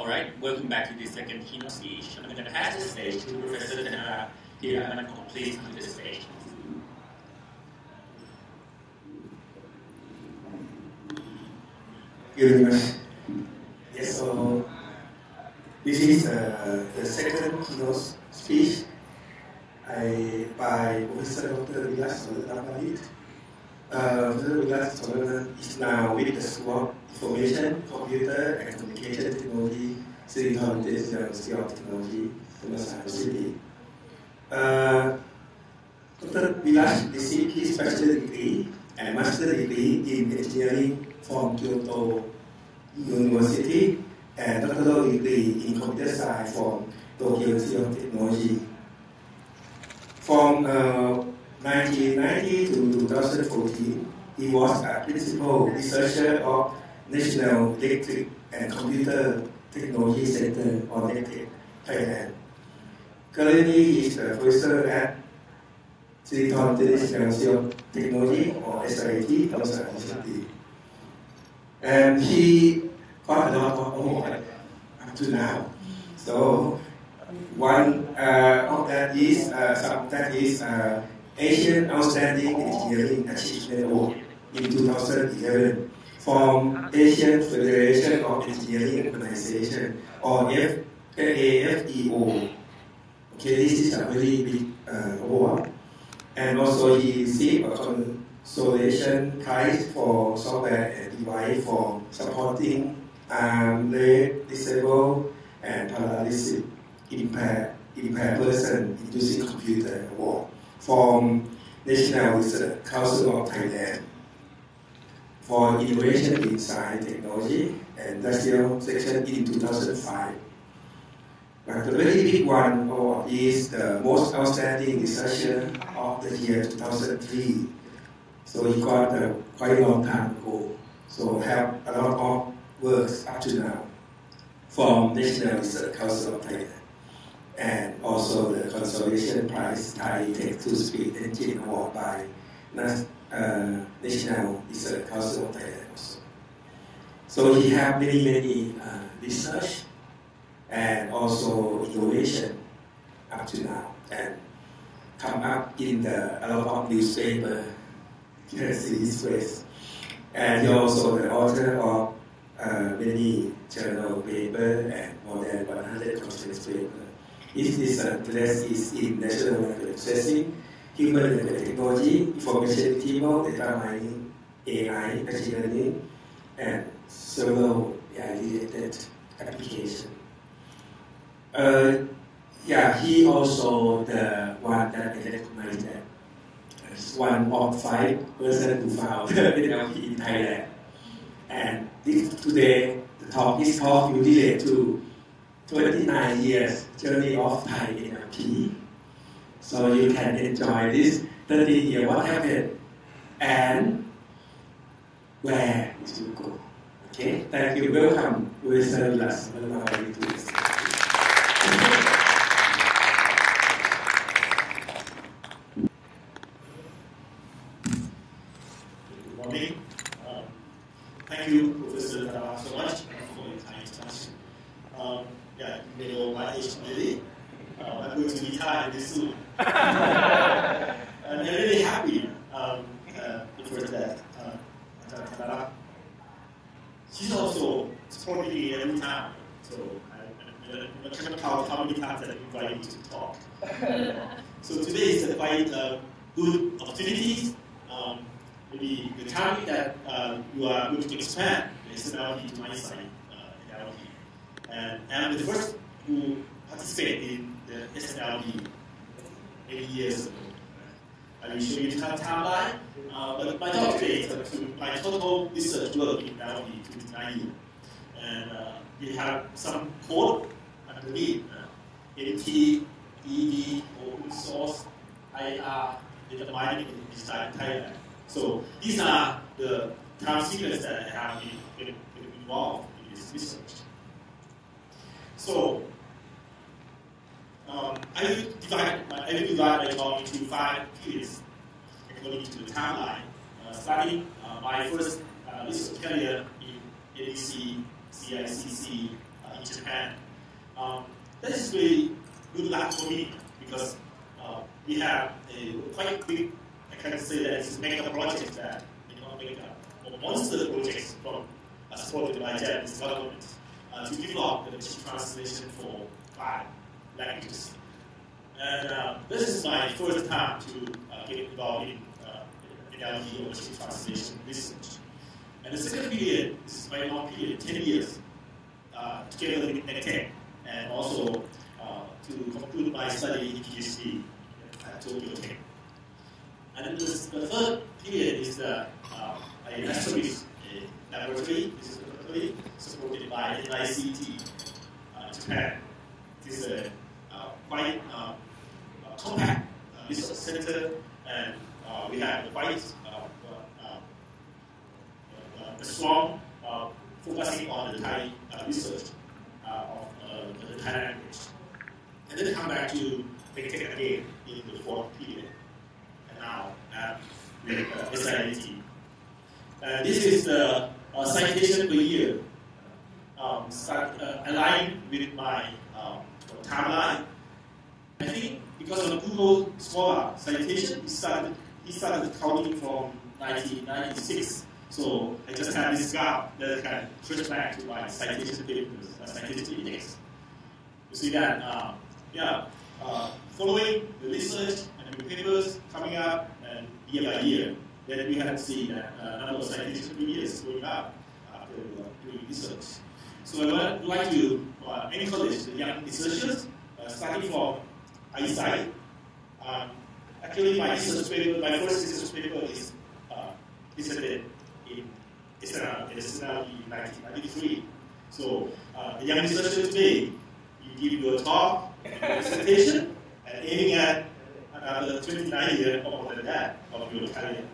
All right, welcome back to the second keynote speech. I'm going to pass the stage to Professor Thanaruk Theeramunkong. Please come to the stage. Very much. Yes, so this is uh, the second keynote speech I, by Professor Dr. Virach Solanarit. Uh, Professor Virach is now with the of Information, Computer and Communication Technology, Sirindhorn University of Technology. Uh, Dr. Virach received his bachelor degree and master degree in engineering from Kyoto University and doctoral degree in computer science from Tokyo University of Technology. From uh, 1990 to 2014, he was a principal researcher of National Electric and Computer Technology Center, or NECTEC, Thailand. Currently, he is a professor at Sirindhorn International Technology, or SIT, Thammasat University. And he got a lot of award up to now. So one uh, of that is uh, some, that is uh, Asian Outstanding Engineering Achievement Award in 2011 from Asian Federation of Engineering Organization or F, AFEO. Okay, this is a very big uh, award. And also he received a consolation prize for software and device for supporting leg, disabled, and paralysis impaired, impaired person using computer award from National Research Council of Thailand for innovation in science, technology, and industrial section in 2005. But the very big one award is the most outstanding researcher of the year 2003. So he got a quite a long time ago. So have a lot of works up to now from National Research Council of Thailand and also the Consolation Prize Thai Text to Speech Engine Award by uh, National Research Council of Thailand also. So he have many, many uh, research and also innovation up to now and come up in the a lot of newspaper. His face. And he also the author of uh, many journal paper and more than 100 conference paper. His interest is in natural language processing, human language technology, information retrieval, data mining, AI, machine learning, and several AI-related applications. Uh, yeah, he also the one that I that as one of five person who found NLP in Thailand. And this, today, the talk, this talk will relate to 29 years journey of Thai NLP. So you can enjoy this 30 year what happened and where to go. Okay, thank you. Welcome, Professor Virach. Welcome to this. Good morning. Um, thank you, Professor Tara, so much for your kind introduction. Um, yeah, you may know my age already. Uh, I'm going to retire this soon. and I'm really happy um, uh, for that. Uh, Dr. Tara. She's also supporting me every time. So I, I, I can't count how many times I invite you to talk. so today is a quite uh, good opportunity. Um, maybe the time that uh, you are going to expand the SNLP to my side uh, in. And I'm the first who participated in the SNLP 80 years ago. I will show you the timeline, uh, but my talk today is to my total research work in LP to nine years. And uh, we have some code underneath uh, NT, ED, open source, IR, data mining in design Thailand. So these are the sequence that have been involved in this research. So um, I will divide my, I will divide my talk into five periods according to the timeline. Uh, starting uh, my first uh, research career in ADC CICC uh, in Japan. Um, that is really good luck for me because uh, we have a quite big, I can say that it's a mega project that, you know, mega, or the projects from uh, supported by Japanese government uh, to develop the translation for five languages. And uh, this is my first time to uh, get involved in uh, NLP or machine translation research. And the second period, this is my long period, 10 years, uh, together with NECTEC, and also uh, to conclude my study in PhD at Tokyo Tech. And this, the third period is the, uh, I a laboratory, this is a laboratory supported by NICT uh, Japan. This is a uh, quite uh, uh, compact uh, research center, and uh, we have quite uh, uh, uh, a strong uh, focusing on the Thai uh, research uh, of uh, the Thai language. And then come back to it again in the fourth period. And now uh, with uh, SIT. Uh, this is the uh, citation per year um, start, uh, aligned with my um, timeline. I think because of Google Scholar citation, he started, he started counting from 1996. So I just have this graph that kind of switch back to my citation papers, uh, citation index. You see that, uh, yeah, uh, following the research and the papers coming up and year by year, then we have seen that uh, number of citations per year is going up after uh, doing research. So I would like to uh, encourage the young researchers, uh, starting from iSAI. Um, actually, my research paper, my first research paper is presented in Israel, in Israel in 1993. So uh, the young researcher today, you give your talk, a presentation, and aiming at another 29 years or more than that of your career.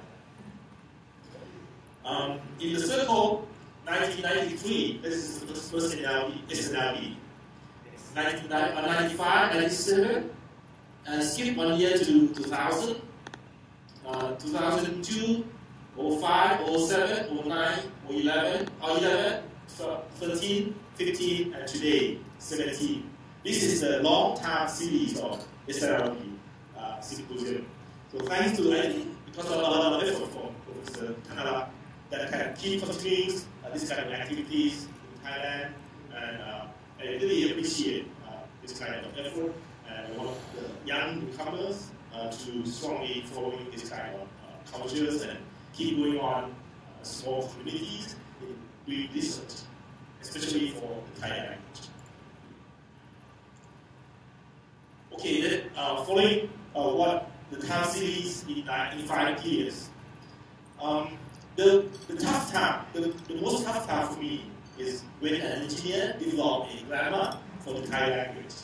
Um, in the circle 1993, this is the first NLP, SNLP. 1995, 97, and skip one year to 2000, uh, 2002, 05, 07, 09, 11, 11, 13, 15, and today, 17. This is the long-term series of SNLP uh, symposium. So thanks to, I think, because of a lot of effort from Professor Thanaruk, that kind of keep continuing uh, this kind of activities in Thailand, and uh, I really appreciate uh, this kind of effort, and want the young newcomers uh, to strongly following this kind of uh, cultures and keep going on uh, small communities in doing research, especially for the Thai language. Okay, then following what the time series in, in five years. Um, the, the tough time, the, the most tough time for me is when an engineer develops a grammar for the Thai language.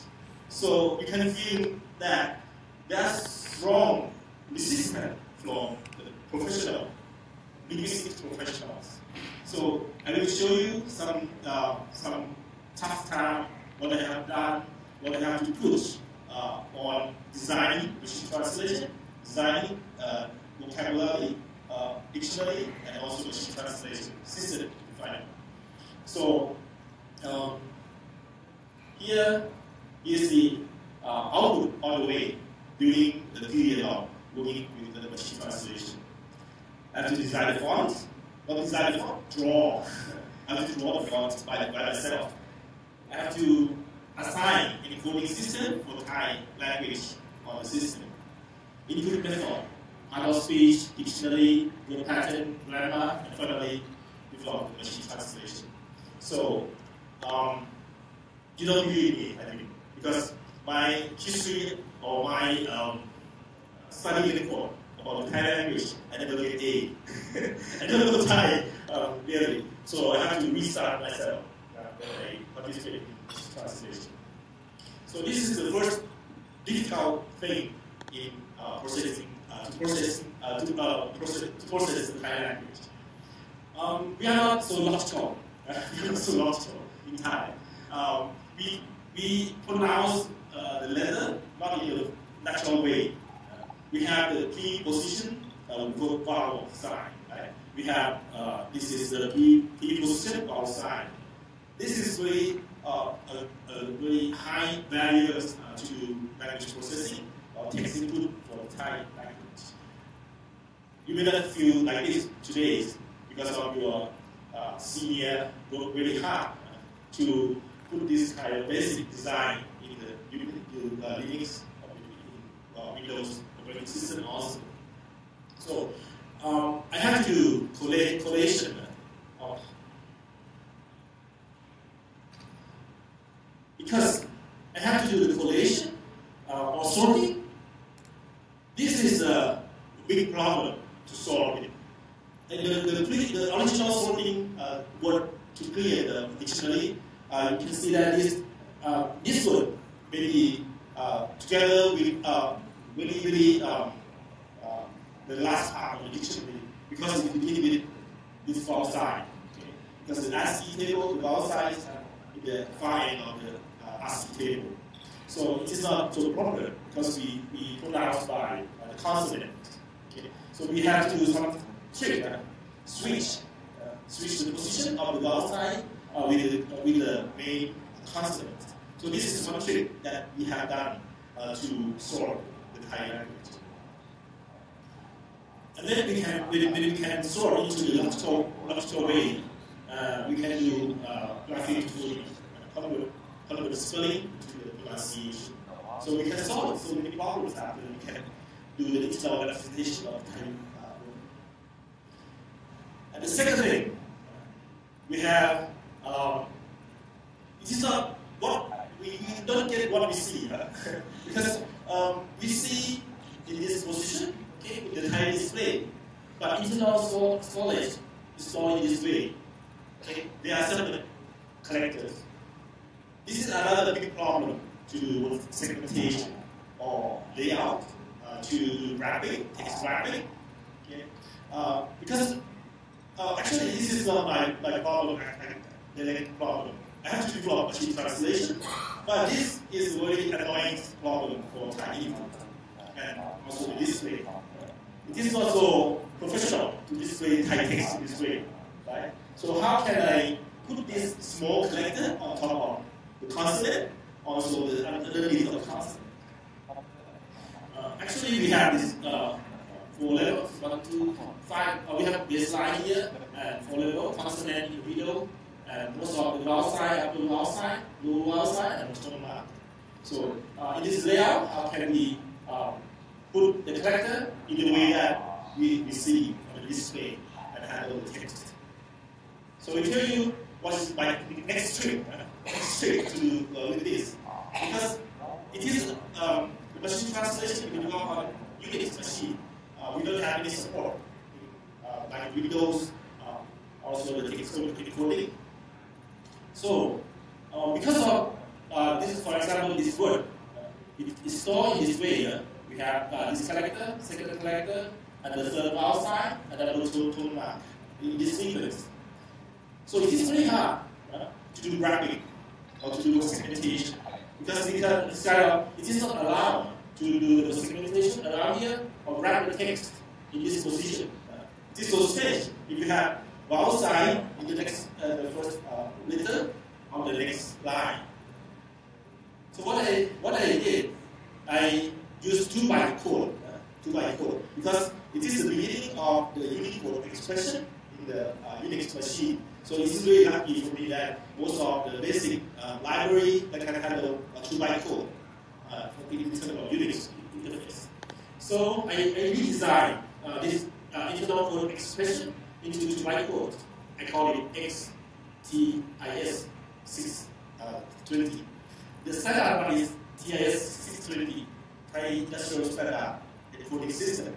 So you can feel that there's strong resistance from the professional, linguistics professionals. So I will show you some uh, some tough time, what I have done, what I have to push uh, on designing machine translation, designing uh, vocabulary, dictionary, and also machine translation system defining. So um, here is the uh, output on the way during the period of working with the machine translation. I have to design the font. Not design the font, draw. I have to draw the font by, by myself. I have to assign an encoding system for Thai language on the system. Input method, model speech, dictionary, word pattern, grammar, and finally develop the machine translation. So, um, you don't believe me, I think, because my history or my um, study report about the Thai language, I never get A. I never know Thai, um, really. So I have to restart myself uh, when I participate in translation. So this is the first difficult thing in uh, processing, to process, uh, to, uh, process, to process the Thai language. Um, we are not so logical. we are not so logical in Thai. Um, we, we pronounce uh, the letter not in a natural way. Uh, we have the preposition uh, vowel sign. Right? We have uh, this is the pre preposition vowel sign. this is really uh, a, a very high uh, to language processing or text input for Thai language. You may not feel like this today because of your uh, senior work really hard to put this kind of basic design in the uh, Linux or uh, Windows operating system also. So um, I have to do collation of because I have to do the collation uh, or sorting. This is a big problem to solve it. And the, the, the original sorting uh, word to create the dictionary, uh, you can see that this, uh, this word maybe uh, together with uh, really, really um, uh, the last part of the dictionary because it begins with this far side. Okay? Because the ASCII table, the vowel size, and the far end of the uh, ASCII table. So it is not so proper because we, we pronounce by uh, the consonant. So we have to some trick, uh, switch, uh, switch the position of the vowel side uh, with, the, with the main consonant. So this is one trick that we have done uh, to solve the Thai language. And then we can, we, we can sort into the logical, logical way. Uh, we can do uh, graphic convert the spelling to the pronunciation. So we can solve so many problems after we can do the digital representation of time. And the second thing, we have, um, it is not what we, we don't get what we see. because um, we see in this position, okay, with the Thai display, but storage is stored in this way. Okay, they are separate characters. This is another big problem to segmentation or layout, to wrapping, text wrapping. Okay? Uh, because uh, actually this is not my, my problem, the problem. I have to develop machine translation, but this is a very annoying problem for Chinese and also display. It is also professional to display Thai text way, right? So how can I put this small collector on top of the consonant, also the underneath of? Uh, actually, we have this uh, four levels, one, two, five. Uh, we have baseline here, and four level consonant in the middle, and most of the vowel side, upper vowel side, lower vowel side, and tone mark. So uh, in this layout, how can we um, put the character in the way that we, we see on the display and handle the text? So we tell you what's my next trick, uh, next trick to do uh, with this. Because it is um, machine translation when you go on Unix machine, uh, we don't have any support. Uh, like Windows, uh, also the text encoding. So, uh, because of uh, this, for example, this word, uh, it is stored in this way. We have this character, second character, and the third sign, and then also tone mark in this sequence. So it is very hard to do wrapping or to do segmentation because it, uh, it is not allowed to do the segmentation around here or wrap the text in this position. Uh, it is so strange if you have vowel sign in the next, uh, the first uh, letter on the next line. So what I what I did, I used two byte code, uh, two byte code, because it is the beginning of the Unicode expression in the uh, Unix machine. So it is very lucky for me that most of the basic uh, library that can handle a two byte code uh, in terms of Unix interface. So I, I redesigned uh, this uh, internal code expression into two code. I call it XTIS 620. The standard one is TIS 620, Thai Industrial Standard Encoding System.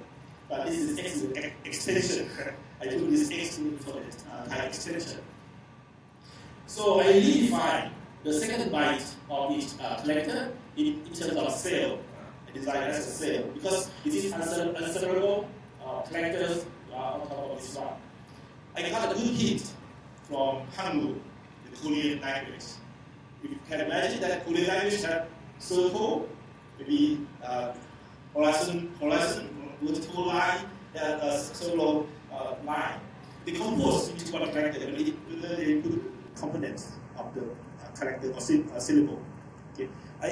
But this is X extension. I took this X for the uh, Thai extension. So I redefine the second byte of each uh, collector in, in terms of. I design as a cell because it is unseparable uh, collectors uh, on top of this one. I got a good hint from Hangul, the Korean language. If you can imagine that Korean language has circle, maybe uh, horizon, horizon, vertical line, that uh, circle uh, line. They compose into one character, whether they put components of the character or syllable.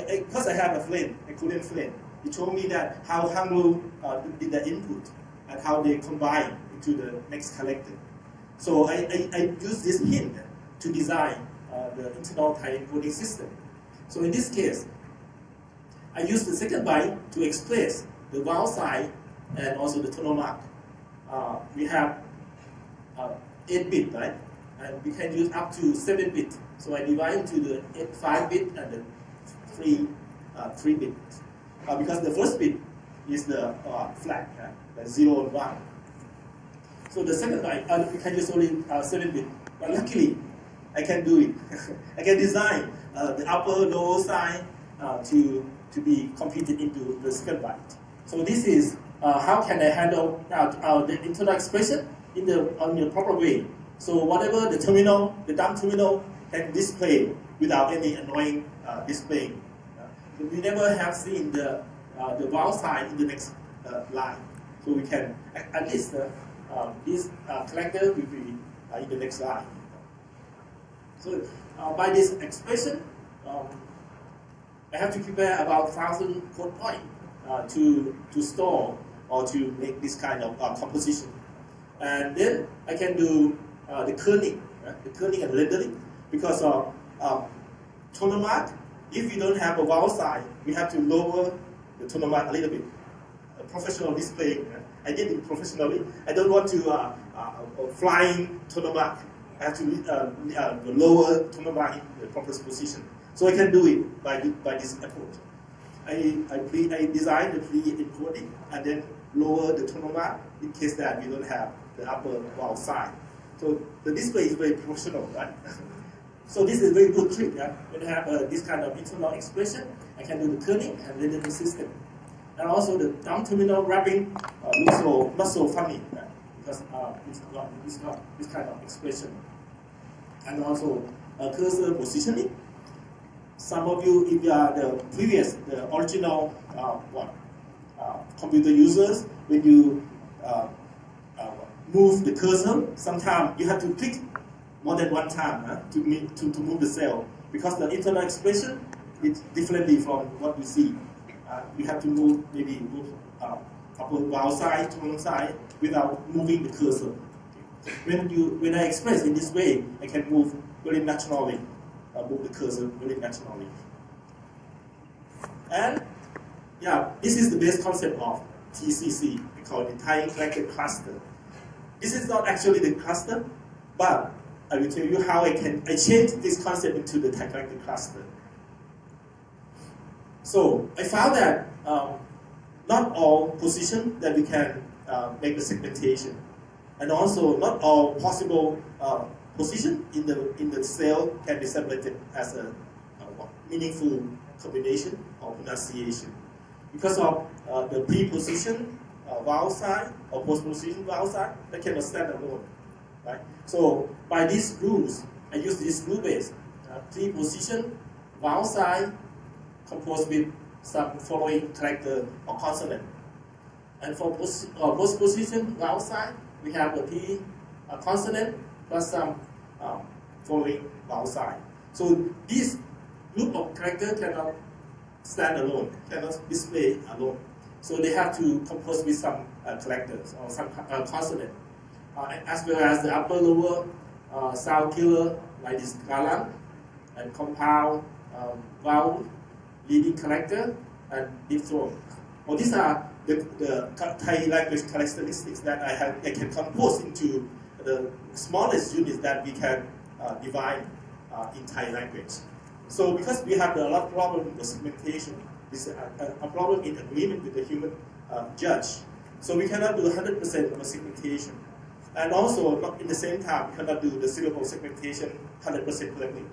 Okay. I, because I, I, have a friend, a Korean friend, he told me that how Hangul uh, did the input and how they combine into the next collector. So I, I, I use this hint to design uh, the internal Thai encoding system. So in this case, I use the second byte to express the vowel sign and also the tonal mark. Uh, we have uh, 8 bit, right? And we can use up to 7 bit. So I divide into the 5 bit and the 3, uh, 3 bit. Uh, because the first bit is the uh, flag, uh, the 0 and 1. So the second uh, we can use only uh, 7 bit. But luckily, I can do it. I can design uh, the upper, lower side uh, to, to be computed into the second byte. So this is uh, how can I handle uh, the internal expression in the, on the proper way. So whatever the terminal, the dumb terminal can display without any annoying uh, Uh, we never have seen the, uh, the vowel sign in the next uh, line. So we can, at, at least uh, this collector will be in the next line. So by this expression, um, I have to prepare about 1,000 code points to, to store or to make this kind of composition. And then I can do uh, the kerning, right? the kerning and rendering, because of um, tonal mark. If you don't have a vowel sign, we have to lower the mark a little bit. A professional display. I did it professionally. I don't want to uh, uh, flying mark. I have to uh, uh, lower mark in the proper position. So I can do it by, by this approach. I, I, pre, I design the pre-encoding and then lower the mark in case that we don't have the upper vowel sign. So the display is very professional, right? so this is a very good trick. Yeah? When I have uh, this kind of internal expression, I can do the kerning and rendering system. And also the down terminal wrapping uh, looks so, not so funny right? because uh, it's, not, it's not this kind of expression. And also uh, cursor positioning. Some of you, if you are the previous, the original uh, what, uh, computer users, when you uh, move the cursor, sometimes you have to click more than one time huh, to, meet, to, to move the cell because the internal expression is differently from what you see. Uh, you have to move, maybe move uh, upper vowel side to one side without moving the cursor. When, you, when I express in this way, I can move very naturally, uh, move the cursor very naturally. And yeah, this is the base concept of TCC, we call it Thai Character Cluster. This is not actually the cluster, but I will tell you how I can I change this concept into the character cluster. So I found that um, not all position that we can uh, make the segmentation, and also not all possible uh, position in the in the cell can be separated as a, a meaningful combination or pronunciation because of uh, the preposition uh, vowel sign or postposition vowel sign that cannot stand alone. Right? So by these rules, I use this rule base. Uh, preposition vowel sign composed with some following character or consonant. And for post, uh, postposition vowel sign, we have a P a consonant plus some um, following vowel sign. So this group of character cannot stand alone, cannot display alone. So they have to compose with some uh, collectors or some uh, consonant, as well as the upper lower uh, sound killer like this galang and compound um, vowel leading character and diphthong. Well, these are the, the Thai language characteristics that I have I can compose into the smallest units that we can uh, divide uh, in Thai language. So because we have a lot of problem with segmentation, is a, a, problem in agreement with the human uh, judge. So we cannot do 100% of a segmentation. And also, not in the same time, we cannot do the syllable segmentation 100% correctly.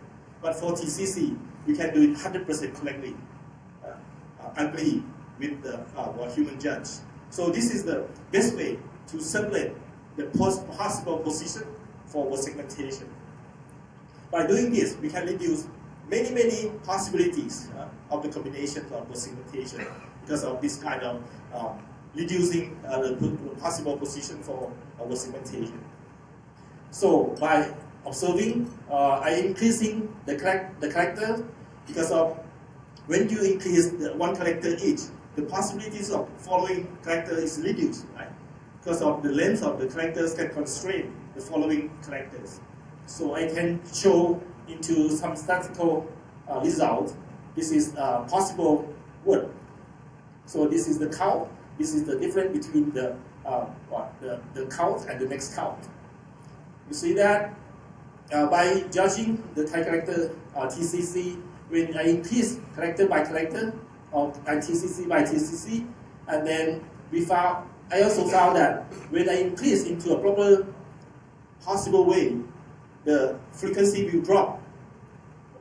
But for TCC, we can do it 100% correctly, uh, uh, agree with the uh, human judge. So this is the best way to separate the possible position for segmentation. By doing this, we can reduce many, many possibilities uh, of the combination of the segmentation because of this kind of uh, reducing uh, the possible position for our segmentation. So by observing, uh, I increasing the, the character because of when you increase the one character each, the possibilities of following character is reduced, right? Because of the length of the characters can constrain the following characters. So I can show into some statistical uh, result. This is a possible word. So this is the count. This is the difference between the uh, what, the, the count and the next count. You see that uh, by judging the Thai character uh, TCC, when I increase character by character, or TCC by TCC, and then we found, I also found that when I increase into a proper possible way, the frequency will drop.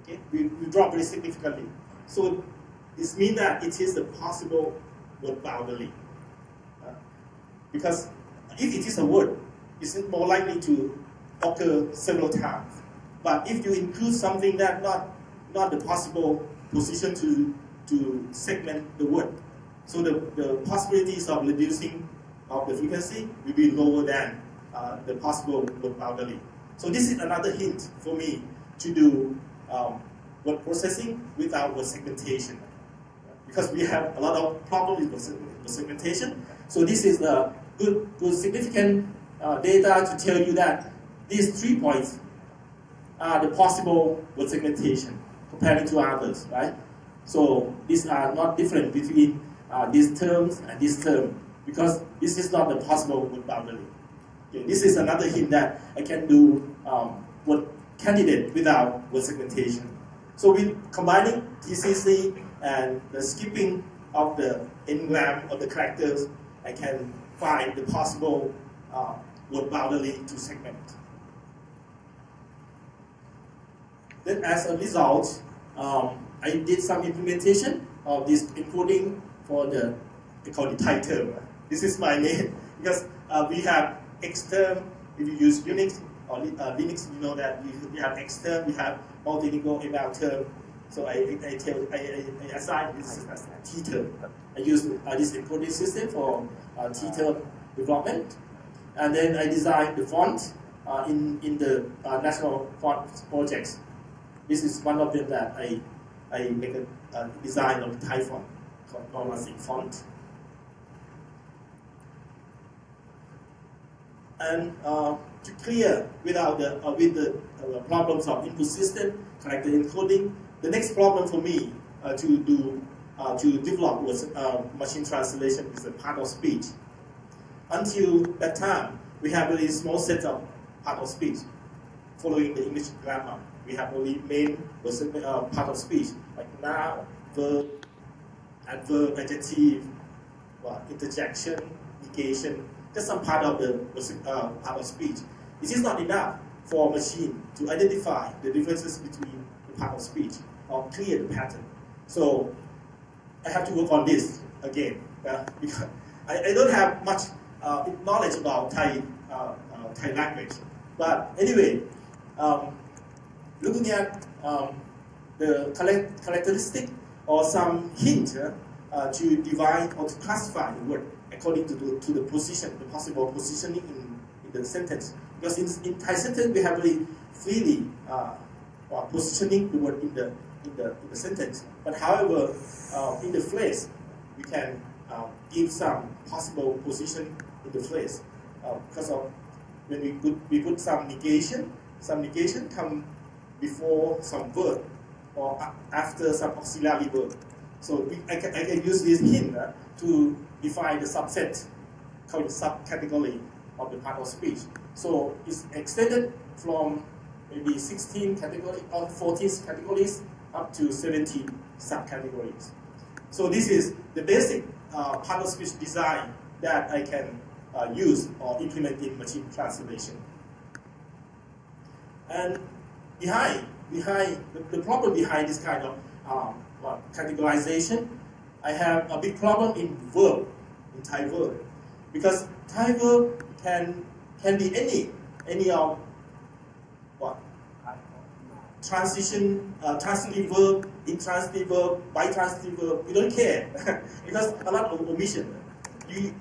Okay, will, will drop very significantly. So this means that it is a possible word boundary. Because if it is a word, it's more likely to occur several times. But if you include something that not not the possible position to to segment the word, so the, the possibilities of reducing of the frequency will be lower than uh, the possible word boundary. So this is another hint for me to do um, word processing without word segmentation. Because we have a lot of problems with segmentation. So this is the good, good significant uh, data to tell you that these three points are the possible word segmentation compared to others, right? So these are not different between uh, these terms and this term because this is not the possible word boundary. Okay, this is another hint that I can do um, word candidate without word segmentation. So with combining TCC and the skipping of the n-gram of the characters, I can find the possible uh, word boundary to segment. Then as a result, um, I did some implementation of this encoding for the, they call it term. This is my name because uh, we have Xterm, if you use Unix or uh, Linux, you know that we, we have Xterm, we have multilingual ML term. So I, I, tell, I, I, assign this T term. I use uh, this encoding system for uh, term development. And then I designed the font uh, in, in the uh, national font projects. This is one of them that I, I make a, a design of Thai font called font. and uh, to clear without the, uh, with the problems of input system, character encoding. The next problem for me uh, to do uh, to develop was uh, machine translation is a part of speech. Until that time, we have only small set of part of speech following the English grammar. We have only main part of speech like noun, verb, adverb, adjective, interjection, negation, just some part of the uh, part of speech. It is not enough for a machine to identify the differences between part of speech or clear the pattern. So I have to work on this again uh, because I, I, don't have much uh, knowledge about Thai uh, uh, Thai language. But anyway, um, looking at um, the characteristic or some hint uh, to divide or to classify the word according to the, to the position, the possible positioning in, in the sentence. Because in, in Thai sentence, we have really freely uh, positioning the word in the, in the, in the sentence. But however, uh, in the phrase, we can uh, give some possible position in the phrase. Uh, because of when we put, we put some negation, some negation come before some verb or after some auxiliary verb. So we, I, can, I can use this hint uh, to define the subset called the subcategory of the part of speech. So it's extended from maybe 16 categories or 14 categories up to 70 subcategories. So this is the basic uh, part of speech design that I can uh, use or implement in machine translation. And behind, behind the, the problem behind this kind of um, categorization I have a big problem in verb, in Thai verb, because Thai verb can can be any any of transition, uh, transitive verb, intransitive verb, bitransitive verb. We don't care because a lot of omission. You,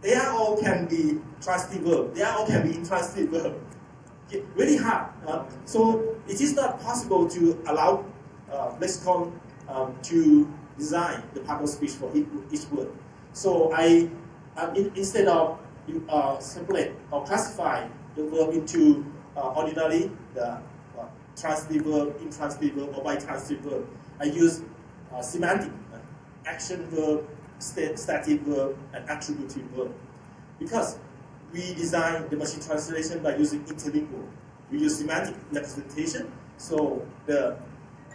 they are all can be transitive verb. They are all can be intransitive verb. really hard. Uh, so it is not possible to allow uh, lexicon um, to design the part of speech for each, each word. So I, uh, in, instead of uh, separate or classify the verb into uh, ordinary, the transitive verb, intransitive verb, or bitransitive verb, I use uh, semantic, uh, action verb, state, stative verb, and attributive verb. Because we design the machine translation by using interlingual. We use semantic representation, so the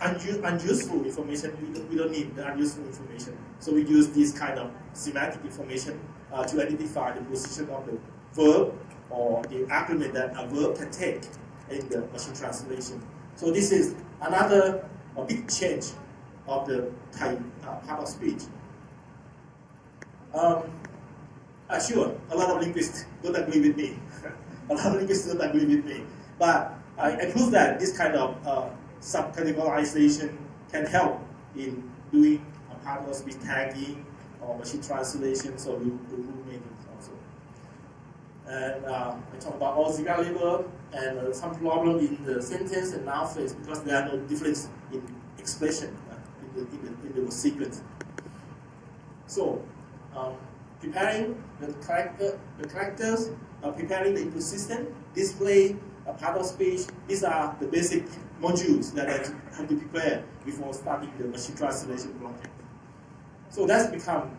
unuseful information, we don't, we don't need the unuseful information. So we use this kind of semantic information uh, to identify the position of the verb or the argument that a verb can take in the machine translation. So this is another a big change of the Thai uh, part of speech. Um, uh, sure, a lot of linguists don't agree with me. a lot of linguists don't agree with me. But I, prove that this kind of uh, subcategorization can help in doing a part of speech tagging or machine translation, so rule making also. And uh, I talk about auxiliary verb and uh, some problem in the sentence and noun phrase because there are no difference in expression uh, in, the, in, the, in the sequence. So, um, preparing the character, the characters, uh, preparing the input system, display a part of speech. These are the basic modules that I have to prepare before starting the machine translation project. So that's become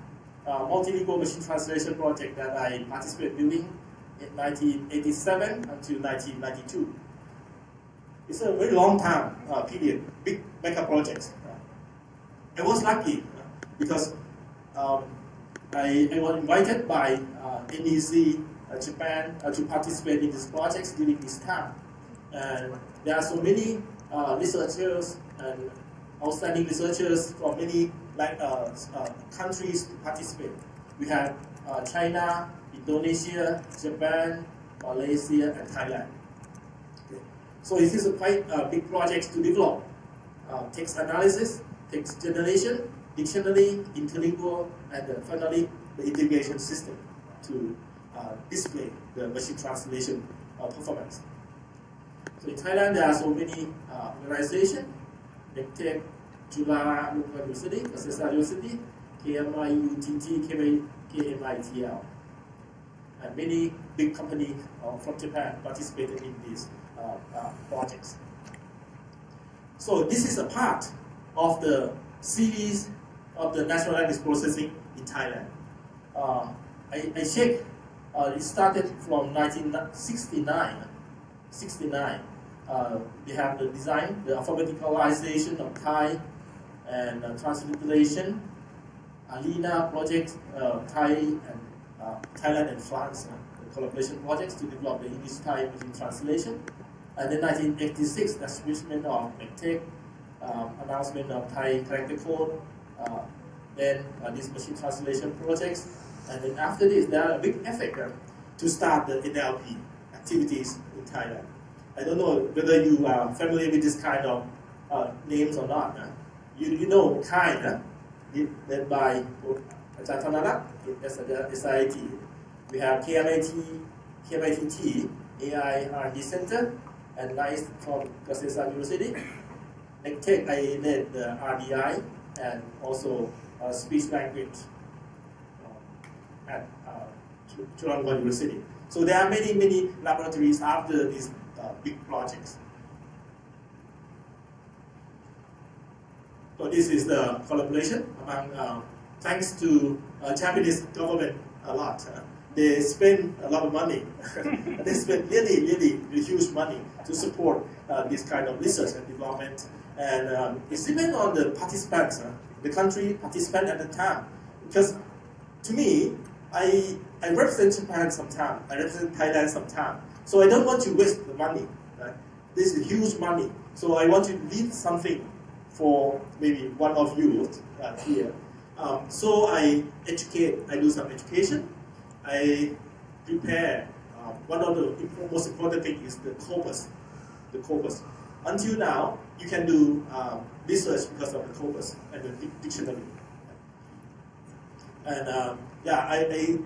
a multilingual machine translation project that I participated building in 1987 until 1992. It's a very long time uh, period, big mega project. I was lucky uh, because um, I, I, was invited by uh, NEC uh, Japan uh, to participate in these projects during this time. And there are so many uh, researchers and outstanding researchers from many like, uh, uh, countries to participate. We have uh, China, Indonesia, Japan, Malaysia, and Thailand. Okay. So this is a quite uh, big project to develop text analysis, text generation, dictionary, interlingual, and finally the integration system to uh, display the machine translation uh, performance. So in Thailand, there are so many uh, organizations, NECTEC, Chula University, Kasetsart University, KMIUTT, KMITL. And many big companies uh, from Japan participated in these uh, uh, projects. So this is a part of the series of the natural language processing in Thailand. Uh, I, I uh, it started from 1969. 69. Uh, they have the design, the alphabeticalization of Thai and transliteration, ALINA project, Thai and uh, Thailand and France, uh, the collaboration projects to develop the English Thai machine translation. And then 1986, the establishment of NECTEC, um, announcement of Thai character code, uh, then uh, these machine translation projects, and then after this, there are a big effort uh, to start the NLP activities in Thailand. I don't know whether you are familiar with this kind of uh, names or not. Uh. You, you know KAI, uh, led by At SIT. We have KMIT, KMITT, AI R&D Center, and NICE from Kasetsart University. NECTEC, I led the RDI and also uh, speech language um, at uh, University. So there are many, many laboratories after these uh, big projects. So this is the collaboration among, uh, thanks to uh, Japanese government a lot. They spend a lot of money. they spend really, really, huge money to support uh, this kind of research and development. And um, it's depends on the participants, uh, the country participant at the time. Because to me, I, I represent Japan sometimes, I represent Thailand sometimes. So I don't want to waste the money. Right? This is huge money. So I want to leave something for maybe one of you uh, here. Um, so I educate, I do some education. I prepare. Uh, one of the most important thing is the corpus. The corpus. Until now, you can do um, research because of the corpus and the dictionary. And um, yeah, I,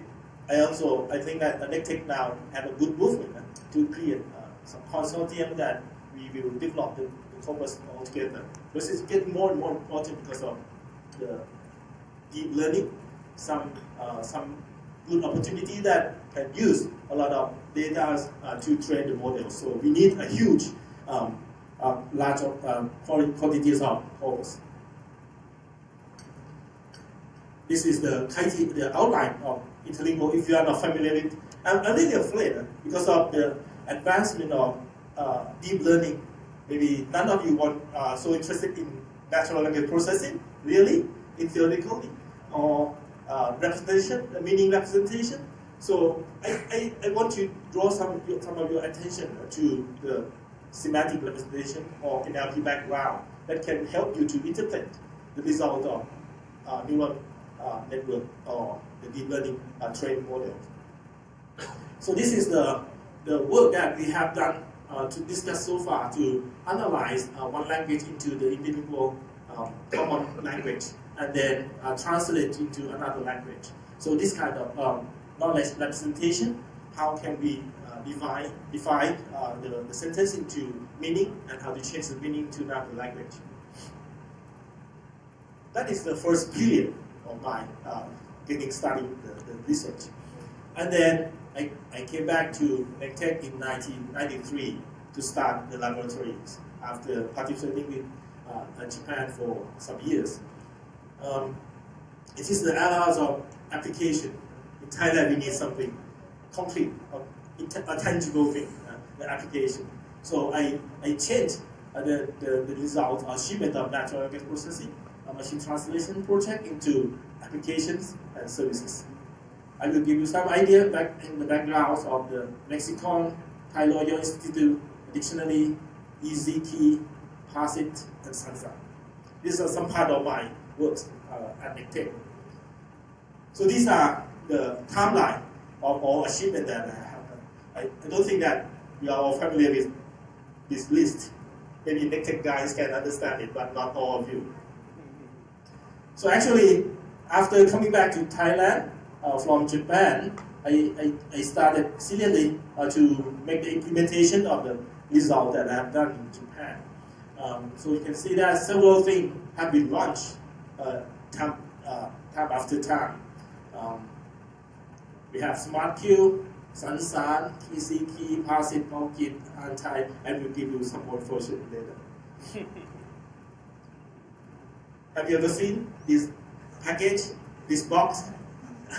I, I, also I think that the NECTEC now have a good movement uh, to create uh, some consortium that we will develop the, the corpus altogether. This is getting more and more important because of the deep learning, some uh, some good opportunity that can use a lot of data uh, to train the model. So we need a huge, um, uh, large um, quantities of corpus. This is the, the outline of interlingual. If you are not familiar with, I'm, I'm really afraid because of the advancement of uh, deep learning. Maybe none of you are uh, so interested in natural language processing, really, theoretically, or uh, representation, meaning representation. So I, I, I, want to draw some of, your, some of your attention to the semantic representation or NLP background that can help you to interpret the result of uh, neural uh, network or the deep learning uh, trained model. So this is the, the work that we have done uh, to discuss so far to analyze uh, one language into the individual um, common language and then uh, translate into another language. So this kind of um, knowledge representation, how can we uh, define, define uh, the, the sentence into meaning and how to change the meaning to another language. That is the first period of my uh, getting started the, the research. And then I, I came back to NECTEC in 1993 to start the laboratories after participating in uh, Japan for some years. Um, it is the areas of application. In Thailand, we need something concrete, a, tangible thing, uh, the application. So I, I changed uh, the, the, the result, achievement of natural language processing, a machine translation project into applications and services. I will give you some idea back in the background of the lexicon, Thai Royal Institute Dictionary, EZKey, Parsit, and Sansa. These are some part of my works at NECTEC. So these are the timeline of all achievement that have. I, I don't think that you are all familiar with this list. Maybe NECTEC guys can understand it, but not all of you. So actually, after coming back to Thailand uh, from Japan, I, I, I started seriously uh, to make the implementation of the result that I have done in Japan. Um, so you can see that several things have been launched time, uh, time after time. Um, we have SmartQ, Sansan, TCP, Parsit, Malkit, Anti, and we'll give you some more information later. have you ever seen this package, this box?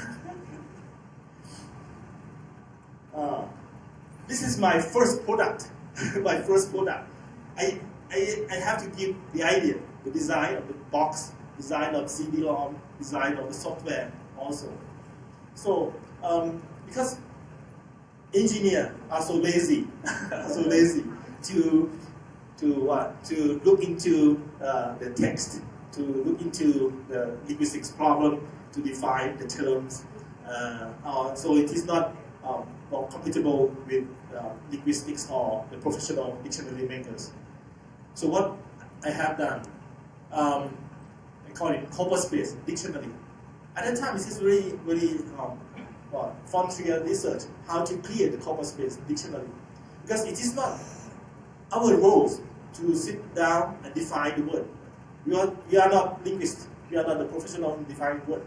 uh, this is my first product, my first product. I, I, I have to give the idea, the design of the box, design of CD-ROM, design of the software also. So, um, because engineers are so lazy, so lazy to to what to look into uh, the text, to look into the linguistics problem, to define the terms. Uh, uh, so it is not um, compatible with uh, linguistics or the professional dictionary makers. So what I have done, um, I call it corpus-based dictionary. At that time, this is really, really um, well, frontier research, how to create the corpus-based dictionary. Because it is not our role to sit down and define the word. We are, we are not linguists. We are not the professional in defining word.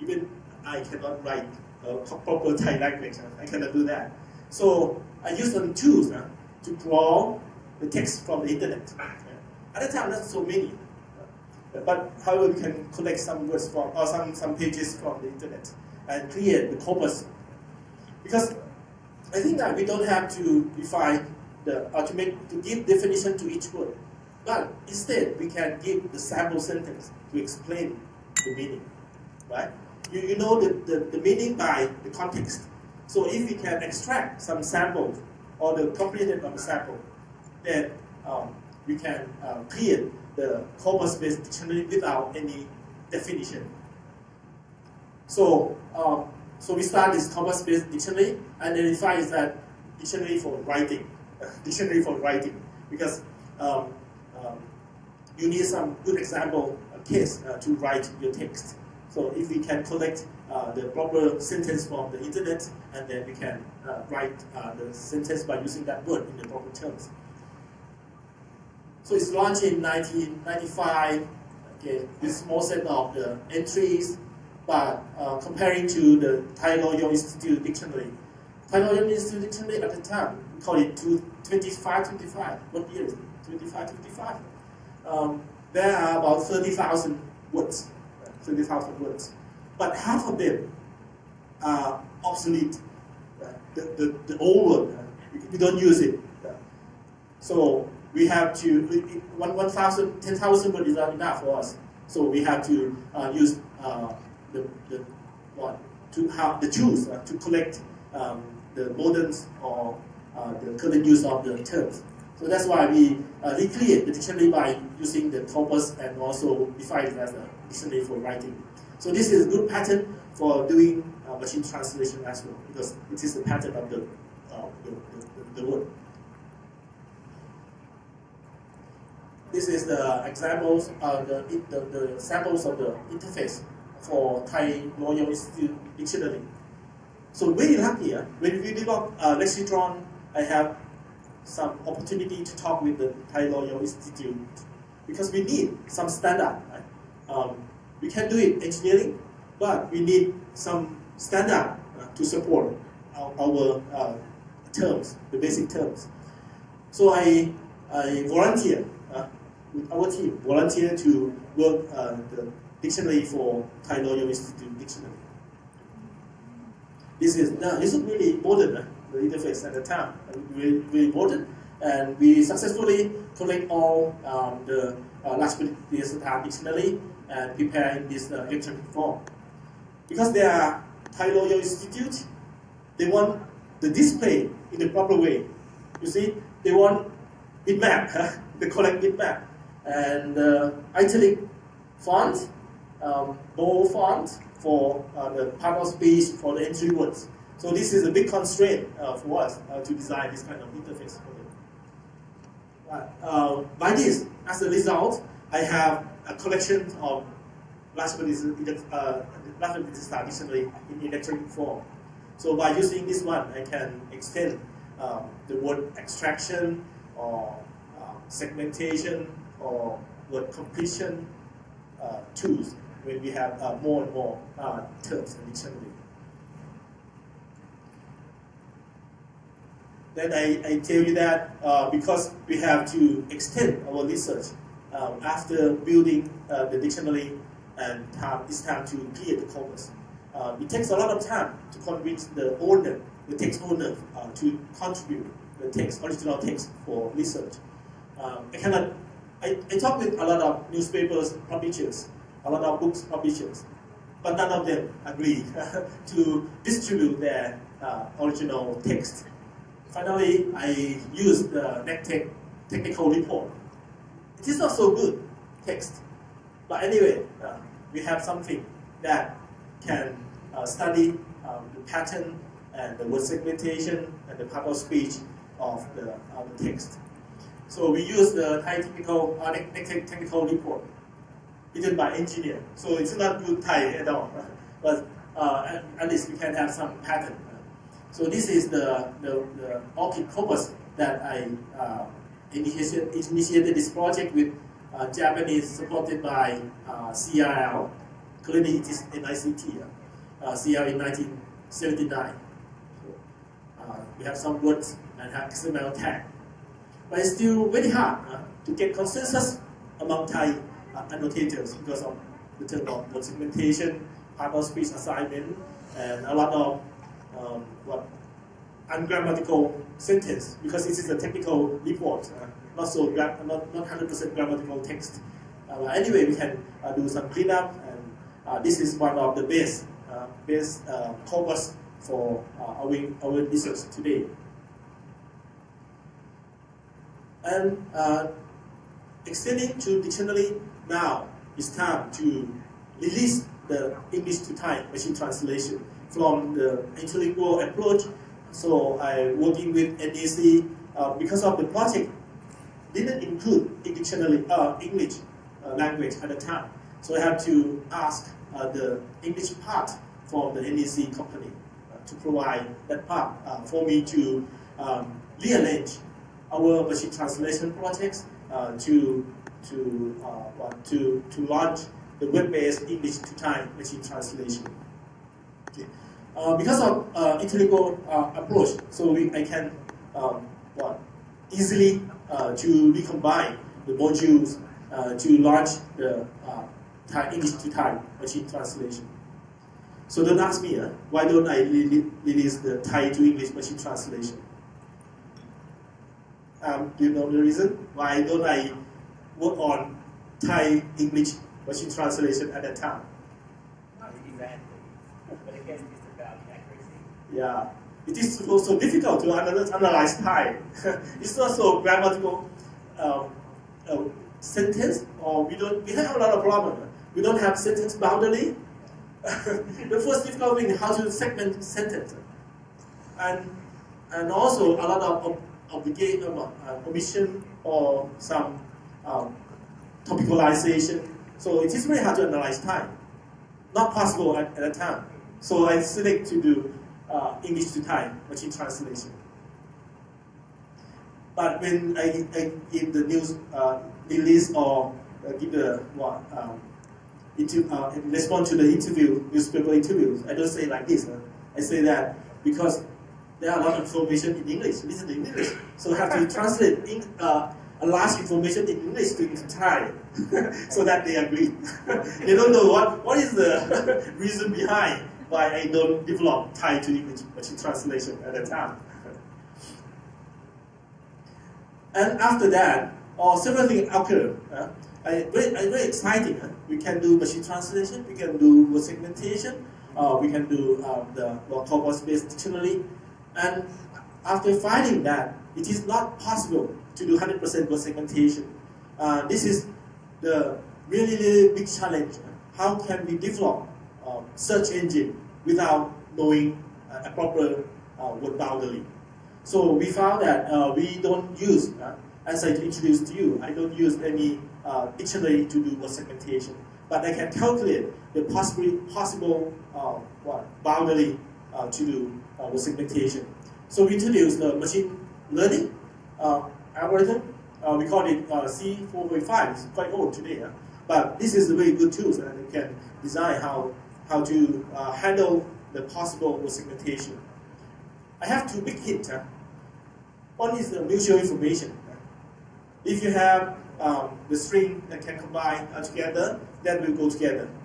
Even I cannot write a proper Thai language. I cannot do that. So I use some tools uh, to draw the text from the internet. At the time, not so many. But however, we can collect some words from, or some, some pages from the internet and create the corpus. Because I think that we don't have to define the, or to, make, to give definition to each word. But instead, we can give the sample sentence to explain the meaning, right? You, you know the, the, the meaning by the context. So if we can extract some samples or the component of sample, then um, we can uh, create the corpus-based dictionary without any definition. So, um, so we start this corpus-based dictionary and then it finds that dictionary for writing, dictionary for writing, because um, um, you need some good example case uh, to write your text. So if we can collect uh, the proper sentence from the internet, and then we can uh, write uh, the sentence by using that word in the proper terms. So it's launched in 1995. Okay, this small set of the entries, but uh, comparing to the Thai Royal Institute Dictionary, Thai Royal Institute Dictionary at the time we call it 25, 25. What year is it? 25, 25. Um, there are about 30,000 words, 30,000 words, but half of them are obsolete. The, the, the old word, we don't use it. So we have to, one, 1,000, 10,000 words is not enough for us. So we have to uh, use uh, the, the, what, to have the tools uh, to collect um, the moderns or uh, the current use of the terms. So that's why we uh, recreate the dictionary by using the corpus and also define it as a dictionary for writing. So this is a good pattern for doing uh, machine translation as well, because it is the pattern of the, the, the, the word. This is the examples, uh, the, the, the samples of the interface for Thai Royal Institute Dictionary. So very lucky, uh, when we develop uh, Lexitron, I have some opportunity to talk with the Thai Royal Institute because we need some standard. Right? Um, we can do it engineering, but we need some standard uh, to support our, our uh, terms, the basic terms. So I, I volunteer with our team, volunteer to work uh, the dictionary for Thai Royal Institute Dictionary. This is now this is really modern, uh, the interface at the time, very, very modern, and we successfully collect all um, the uh, Lashpati dictionary and prepare in this uh, electronic form. Because they are Thai Royal Institute, they want the display in the proper way. You see, they want bitmap, huh? they collect bitmap, and uh, italic font, um, bold font, for uh, the of speech for the entry words. So this is a big constraint uh, for us uh, to design this kind of interface for them. Uh, by this, as a result, I have a collection of last Lashpati uh, dictionary in electronic form. So by using this one, I can extend um, the word extraction or uh, segmentation or word completion uh, tools when we have uh, more and more uh, terms in dictionary. Then I, I tell you that uh, because we have to extend our research um, after building uh, the dictionary and time, it's time to create the corpus. Uh, it takes a lot of time to convince the owner, the text owner, to contribute the text, original text for research. Um, I cannot, I, I talk with a lot of newspapers, publishers, a lot of books publishers, but none of them agree to distribute their uh, original text. Finally, I used the NECTEC technical report. It is not so good text, but anyway, uh, we have something that can uh, study um, the pattern and the word segmentation and the part of speech of the, the text. So we use the Thai technical, uh, technical report written by engineer. So it's not good Thai at all. But uh, at, least we can have some pattern. So this is the, the, the ORCHID corpus that I uh, initiated, initiated this project with uh, Japanese supported by uh, CRL. Currently it is NICT, uh, CRL in 1979. So, uh, we have some words and have XML tag. But it's still very hard uh, to get consensus among Thai annotators because of the term of word segmentation, speech assignment, and a lot of um, what ungrammatical sentence because this is a technical report, uh, not so not not 100% grammatical text. Uh, anyway, we can uh, do some cleanup, and uh, this is one of the best uh, best uh, corpus for our our research today. And extending to dictionary now it's time to release the English to Thai machine translation from the interlingual approach. So I'm working with NEC uh, because of the project didn't include dictionary uh, English uh, language at the time. So I have to ask uh, the English part from the NEC company uh, to provide that part uh, for me to um, rearrange our machine translation projects uh, to to uh, to to launch the web-based English to Thai machine translation. Okay. Uh, because of uh, uh, approach, so we, I can um, easily uh, to recombine the modules uh, to launch the uh, Thai English to Thai machine translation. So don't ask me, uh, why don't I release the Thai to English machine translation? Um, do you know the reason? Why don't I work on Thai English machine translation at that time? Not exactly, but I guess it's about accuracy. Yeah. It is also difficult to analyze Thai. it's not so grammatical um, uh, sentence, or we don't. We have a lot of problem. We don't have sentence boundary. the first difficult thing is how to segment sentence, and and also a lot of obligation, uh, omission or some um, topicalization. So it is very hard to analyze time. Not possible at, at that time. So I select to do uh, English to Thai machine translation. But when I, I give the news uh, release or uh, give the what um, into, uh, respond to the interview newspaper interviews, I don't say like this. I say that because there are a lot of information in English, listen in English, so have to translate in, uh, a large information in English to Thai, so that they agree. they don't know what what is the reason behind why I don't develop Thai to English machine translation at the time. and after that, or several things occur. Uh, I, very, very exciting. Uh, we can do machine translation, we can do word segmentation, uh, we can do um, the corpus-based dictionary. And after finding that it is not possible to do 100% word segmentation, uh, this is the really, really big challenge. How can we develop um, search engine without knowing uh, a proper uh, word boundary. So we found that uh, we don't use, as I introduced to you, I don't use any dictionary to do word segmentation, but I can calculate the possible, possible what, boundary to do word segmentation. So we introduced the machine learning algorithm. Uh, we call it uh, C4.5. It's quite old today, huh? but this is a very good tool, and you can design how how to uh, handle the possible segmentation. I have two big hits. Huh? One is the mutual information. If you have um, the string that can combine uh, together, that will go together uh,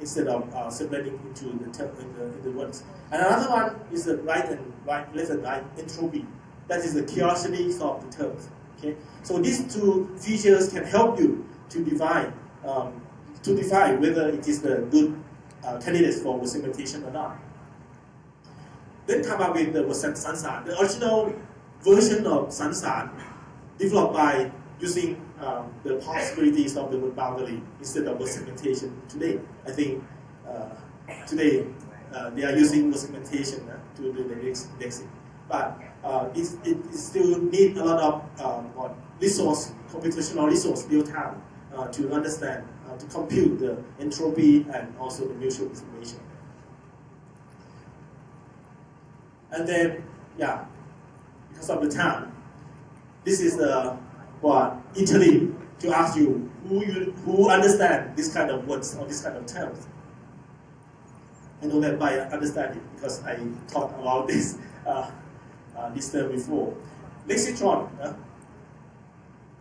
instead of uh, separating into the, the, the words. And another one is the right and right, left and right entropy. That is the curiosity of the terms. Okay, so these two features can help you to define um, to define whether it is the good uh, candidates for segmentation or not. Then come up with the Sansan, the original version of Sansan, developed by using um, the possibilities of the word boundary instead of word segmentation. Today, I think uh, today uh, they are using word segmentation uh, to do the next indexing, but uh, it, it, still need a lot of um, resource, computational resource real time uh, to understand to compute the entropy and also the mutual information. And then, yeah, because of the time, this is the what Italy to ask you who you who understand this kind of words or this kind of terms. I know that by understanding because I talked about this uh, uh, this term before. Lexitron, uh,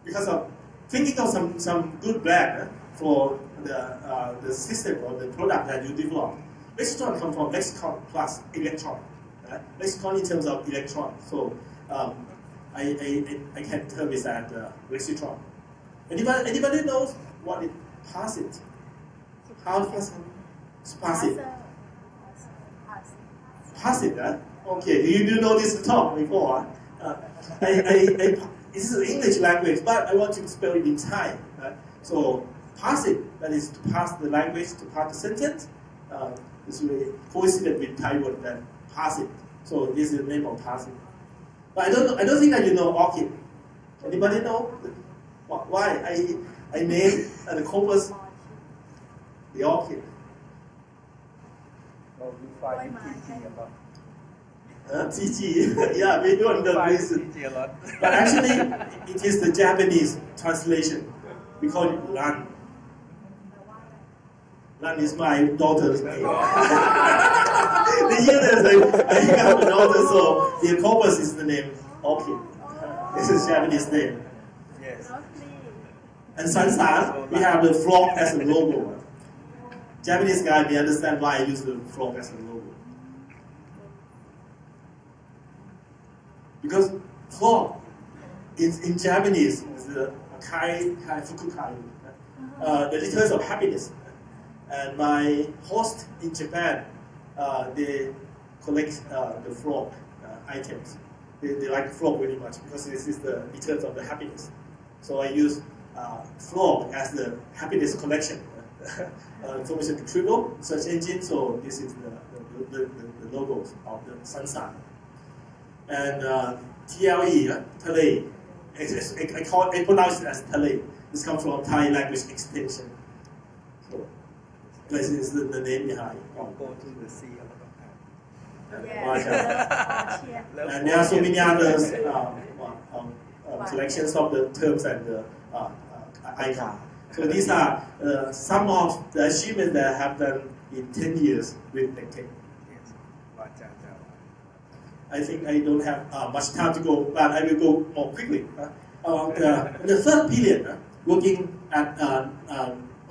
because of thinking of some, some good brand, uh, for the, uh, the system or the product that you develop. Lexitron comes from lexicon plus electron. Right? Lexicon in terms of electron. So um, I, I, I term it as uh, Lexitron. Anybody, anybody knows what it it? How pass it? Pass it. Pass it, huh? Okay, you do know this talk before. Uh, I, I, I, this is English language, but I want to spell it in Thai. Right? So passive, that is to pass the language, to pass the sentence, uh, is really coincident with Thai word that passive. So this is the name of passive. But I don't, I don't think that you know ORCHID. Anybody know why I, I named uh, the corpus the ORCHID? Oh, find TG a lot. Uh, TG, yeah, we don't know Find this. TG a lot. But actually, it is the Japanese translation. We call it Ran. Ran is my daughter's name. the year that I, I got a daughter, so the corpus is the name Orchid. This is Japanese name. Yes. And Sansan, we have the frog as a logo. Japanese guy may understand why I use the frog as a logo. Because frog is in Japanese is a kai kai fukukai, uh, the letters of happiness. And my host in Japan, uh, they collect uh, the frog uh, items. They, they like frog very much because this is the returns of the happiness. So I use uh, frog as the happiness collection. uh, information retrieval search engine. So this is the, the, the, the, logos of the Sansan. And TLE, Tele, I, call, I pronounce it as Tele. This comes from Thai language extension. So this is the, the name behind. I'll go to the sea a lot of time. Yeah. And there are so many others um, um, um, collections of the terms and the uh, uh, icon. So these are uh, some of the achievements that I have done in 10 years with NECTEC. Yes. Vacha I think I don't have uh, much time to go, but I will go more quickly. Uh, uh, the, the third period, uh, working at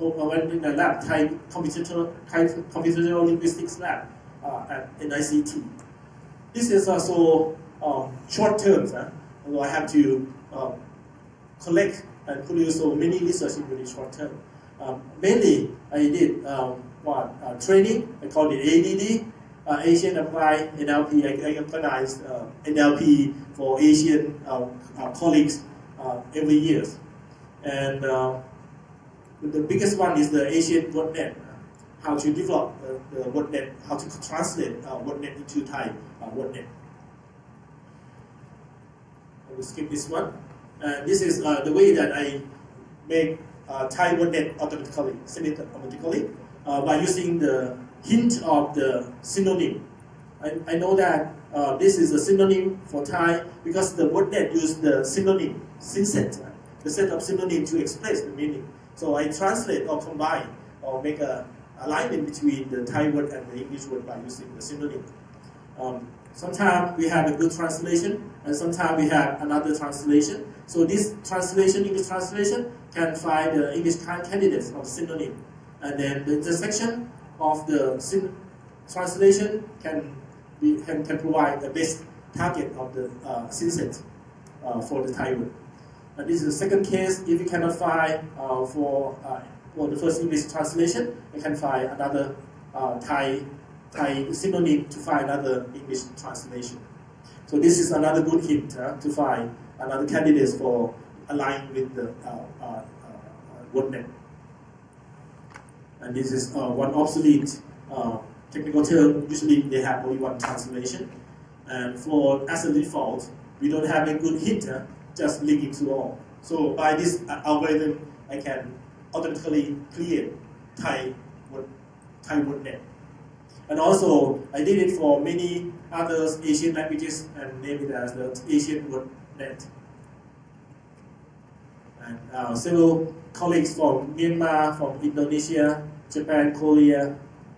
uh, um, in the lab, Thai computational, Thai computational linguistics lab uh, at NICT. This is also um, short terms. Uh, although I have to um, collect and produce so many research in very short term. Um, mainly, I did um, what uh, training. I called it ADD, uh, Asian Applied NLP. I, I organized uh, NLP for Asian uh, uh, colleagues uh, every year, and uh, the biggest one is the Asian WordNet. How to develop the, the WordNet, how to translate uh, WordNet into Thai uh, WordNet. I will skip this one. Uh, this is uh, the way that I make uh, Thai WordNet automatically, semi automatically, uh, by using the hint of the synonym. I, I know that uh, this is a synonym for Thai because the WordNet use the synonym, synset, uh, the set of synonym to express the meaning. So I translate or combine or make a alignment between the Thai word and the English word by using the synonym. Um, sometimes we have a good translation, and sometimes we have another translation. So this translation, English translation, can find the English candidates of synonym, and then the intersection of the translation can be, can, can provide the best target of the uh, synset uh, for the Thai word. And this is the second case. If you cannot find uh, for uh, for the first English translation, you can find another uh, Thai Thai synonym to find another English translation. So this is another good hint uh, to find another candidates for aligning with the uh, uh, uh, WordNet. And this is uh, one obsolete uh, technical term. Usually they have only one translation. And for as a default, we don't have a good hint, uh, just linking to all. So by this uh, algorithm, I can automatically create Thai word, Thai WordNet. And also, I did it for many other Asian languages and named it as the Asian word net. And uh, several colleagues from Myanmar, from Indonesia, Japan, Korea,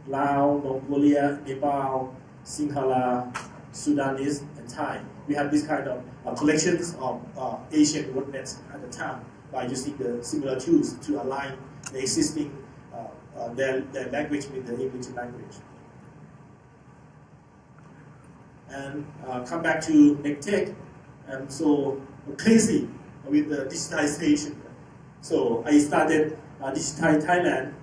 Laos, Mongolia, Nepal, Sinhala, Sundanese, and Thai. We have this kind of uh, collections of uh, Asian WordNets at the time by using the similar tools to align the existing uh, uh, their, their language with the English language. And uh, come back to NECTEC, and so crazy with the digitization. So I started uh, Digitize Thailand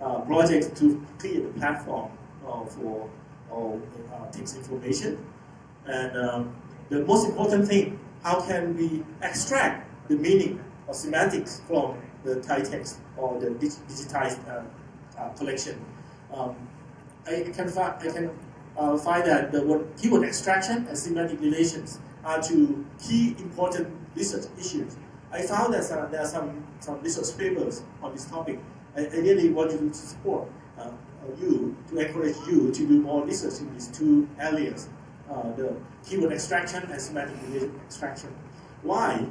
uh, project to create a platform for uh, text information. And um, the most important thing, how can we extract the meaning or semantics from the Thai text or the dig- digitized uh, uh, collection? Um, I can, fi- I can uh, find that the word keyword extraction and semantic relations are two key important research issues. I found that some, there are some, some research papers on this topic. I, I really want you to support uh, you, to encourage you to do more research in these two areas, uh, the keyword extraction and semantic relation extraction. Why?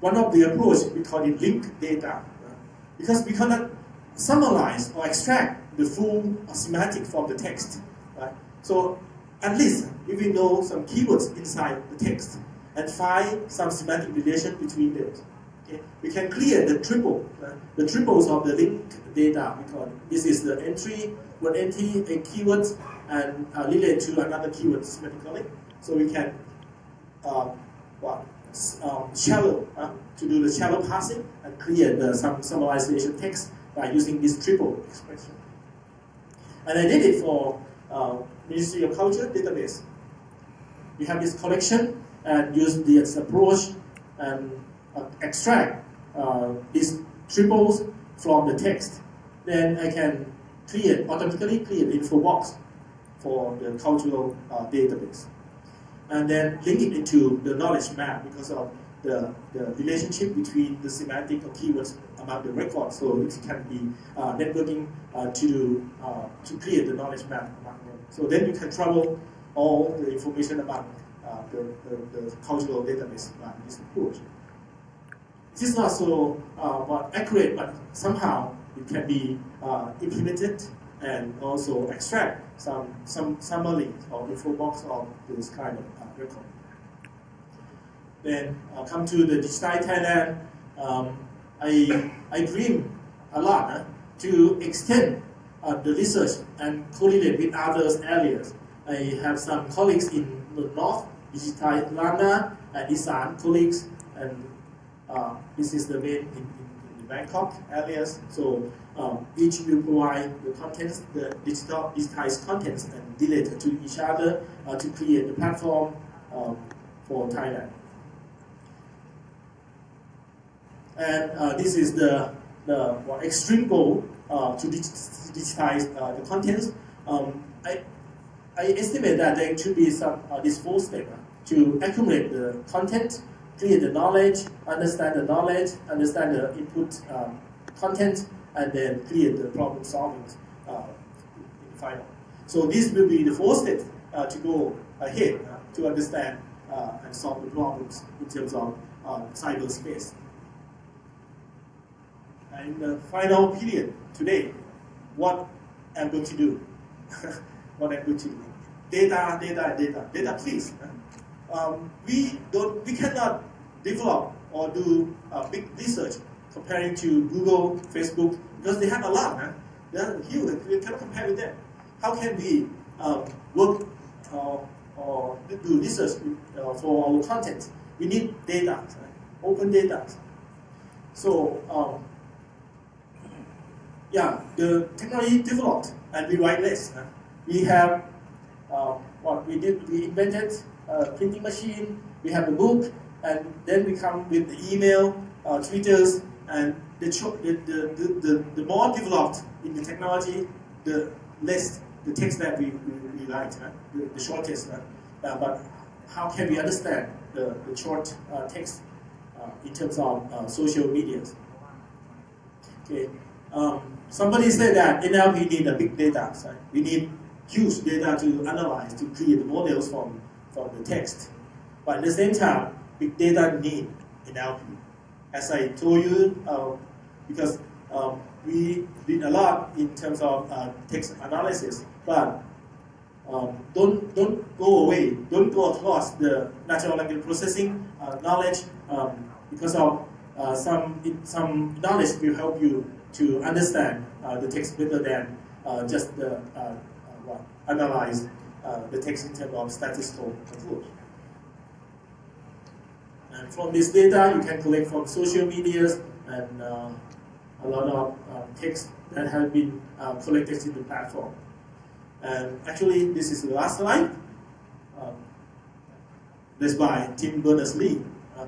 One of the approach we call it linked data, uh, because we cannot summarize or extract the full semantic from the text. Right? So at least if we know some keywords inside the text and find some semantic relation between them, okay, we can clear the triple, uh, the triples of the linked data. We call it. This is the entry, word entry, a keyword, and uh, relate to another keyword semantically. So we can uh, what, um, shallow uh, to do the shallow parsing and create the, some summarization text by using this triple expression. And I did it for uh, Ministry of Culture database. We have this collection and use this approach and uh, extract uh, these triples from the text. Then I can create, automatically create info box for the cultural uh, database. And then link it into the knowledge map because of the, the relationship between the semantic or keywords among the records. So it can be uh, networking uh, to, uh, to create the knowledge map among them. So then you can travel all the information about uh, the, the, the, cultural database by this approach. This is not so uh, accurate, but somehow it can be implemented and also extract some, some summary or info box of this kind of record. Then uh, come to the Digitize Thailand. Um, I, I dream a lot uh, to extend uh, the research and correlate with other areas. I have some colleagues in the north, Digitize Lanna and Isan colleagues, and uh, this is the main in, in, in Bangkok areas. So um, each will provide the contents, the digital digitized contents, and relate to each other uh, to create the platform um, for Thailand. And uh, this is the, the extreme goal uh, to digitize uh, the contents. Um, I, I estimate that there should be some uh, this four step uh, to accumulate the content, create the knowledge, understand the knowledge, understand the input um, content, and then clear the problem solving uh, in final. So this will be the four steps uh, to go ahead uh, to understand uh, and solve the problems in terms of cyberspace. And the final period today, what I'm going to do, what I'm going to do, data, data, data, data, please. Um, we don't, we cannot develop or do uh, big research comparing to Google, Facebook, because they have a lot. Huh? They're huge. We cannot compare with them. How can we um, work uh, or do research uh, for our content? We need data, right? open data. So um, yeah, the technology developed and we write less. We have uh, what we did. We invented a printing machine. We have a book, and then we come with the email, uh, and the, the, the, the, the more developed in the technology, the less the text that we, we, we write, huh? the, the shortest. Huh? Uh, but how can we understand the, the short uh, text uh, in terms of uh, social media? Okay. Um, somebody said that in NLP need a big data. Right? We need huge data to analyze, to create models from, from the text. But at the same time, big data need NLP as I told you, uh, because um, we did a lot in terms of uh, text analysis, but um, don't don't go away, don't go across the natural language processing uh, knowledge um, because of uh, some some knowledge will help you to understand uh, the text better than uh, just the analyze the text in terms of statistical approach. And from this data, you can collect from social medias and uh, a lot of uh, text that have been uh, collected in the platform. And actually, this is the last slide. Um, that's by Tim Berners-Lee. Uh,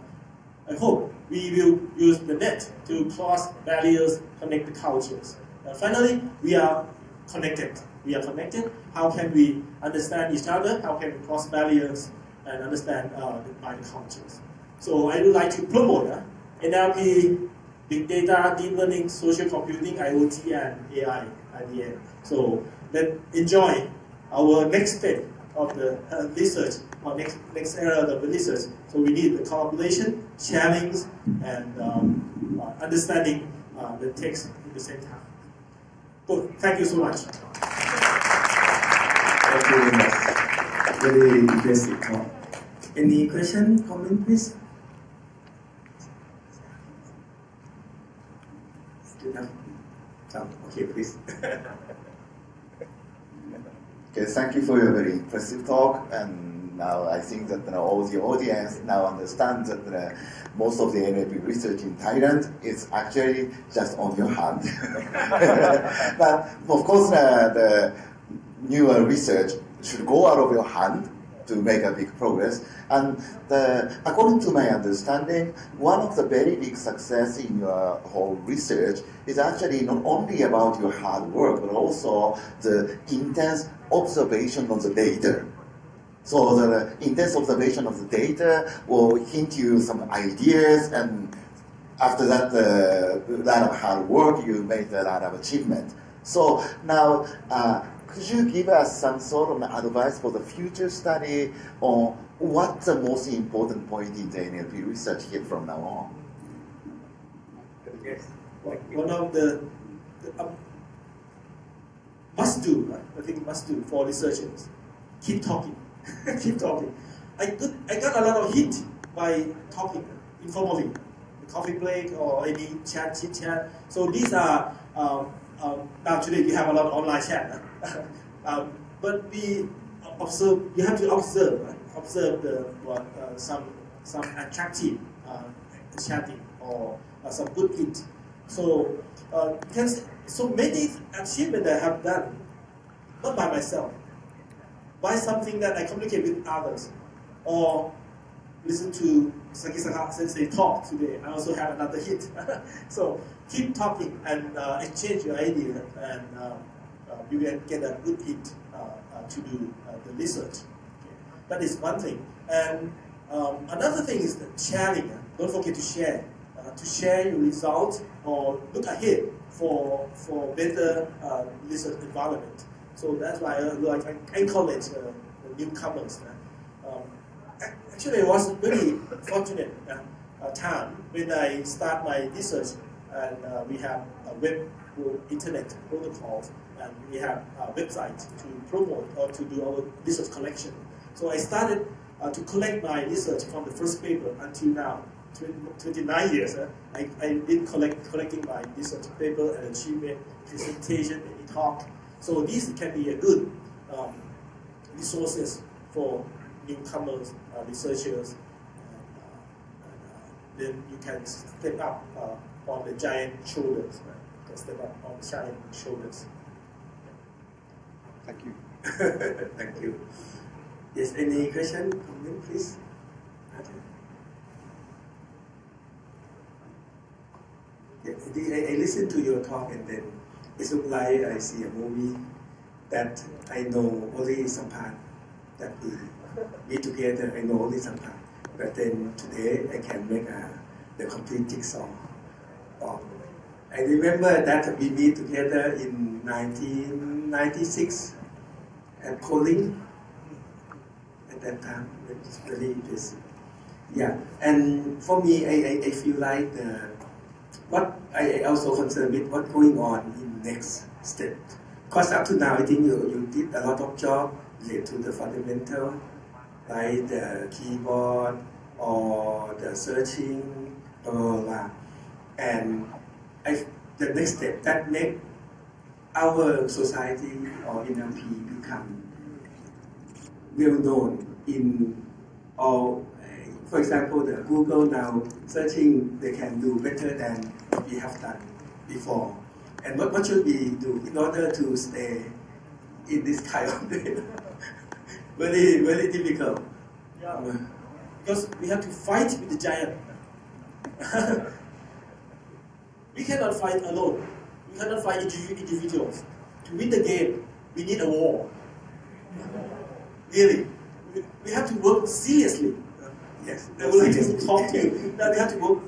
I hope we will use the net to cross barriers, connect the cultures. Finally, we are connected. We are connected. How can we understand each other? How can we cross barriers and understand uh, by the cultures? So I would like to promote uh, NLP, big data, deep learning, social computing, IoT, and AI at the end. So then enjoy our next step of the uh, research or next next era of the research. So we need the collaboration, sharing, and um, uh, understanding uh, the text at the same time. Good. thank you so much. Thank you very much. Very impressive talk. Any question, comment, please? Still have Okay, please. Okay, thank you for your very impressive talk. And now I think that you know, all the audience now understands that uh, most of the NLP research in Thailand is actually just on your hand. but of course, uh, the newer research should go out of your hand to make a big progress. And the, according to my understanding, one of the very big success in your whole research is actually not only about your hard work, but also the intense observation of the data. So the intense observation of the data will hint you some ideas, and after that, uh, a lot of hard work, you made a lot of achievement. So now, uh, could you give us some sort of advice for the future study on what's the most important point in the NLP research here from now on? yes. One of the, the um, must do, right? I think must do for researchers. Keep talking. Keep talking. I got, I got a lot of hint by talking informally, coffee break or any chat, chit chat. So these are um, um, now today we have a lot of online chat, um, but we observe. You have to observe, right? observe the what uh, some some attractive uh, chatting or uh, some good hint. So uh, can, so many achievements I have done, not by myself, by something that I communicate with others, or listen to Sakisaka Sensei talk today. I also have another hit. so keep talking and uh, exchange your idea, and um, uh, you will get a good hit uh, uh to do uh, the research. Okay. That is one thing. And um, another thing is the sharing. Don't forget to share. Uh, to share your results or look ahead for for better research environment. So that's why I, I encourage newcomers. Actually, it was very fortunate uh, time when I start my research, and uh, we have a web internet protocols, and we have a website to promote or to do our research collection. So I started uh, to collect my research from the first paper until now. 29 years, uh, I, I been collect, collecting my research paper and achievement, presentation, and talk. So these can be a good um, resources for newcomers, uh, researchers, and, uh, and uh, then you can step up uh, on the giant shoulders, right? You can step up on the giant shoulders. Thank you. Thank you. Yes, any question, comment, please? Yeah, I, I listened to your talk and then it looks like I see a movie that I know only some part that we meet together. I know only some part, but then today I can make a, the complete jigsaw. Um, I remember that we meet together in 1996 at COLING. At that time, it's very busy. Yeah, and for me, I, I, I feel like the what I also concerned with what's going on in next step. Because up to now, I think you, you did a lot of job related to the fundamental, like the keyboard or the searching, blah. And I, the next step that make our society or NLP become well known in all for example, the Google now searching, they can do better than we have done before. And what, what should we do in order to stay in this kind of very, very difficult. Yeah. Because we have to fight with the giant. we cannot fight alone. We cannot fight individuals. To win the game, we need a war. Really. We have to work seriously. Yes. They will like to talk to you. Now we have to work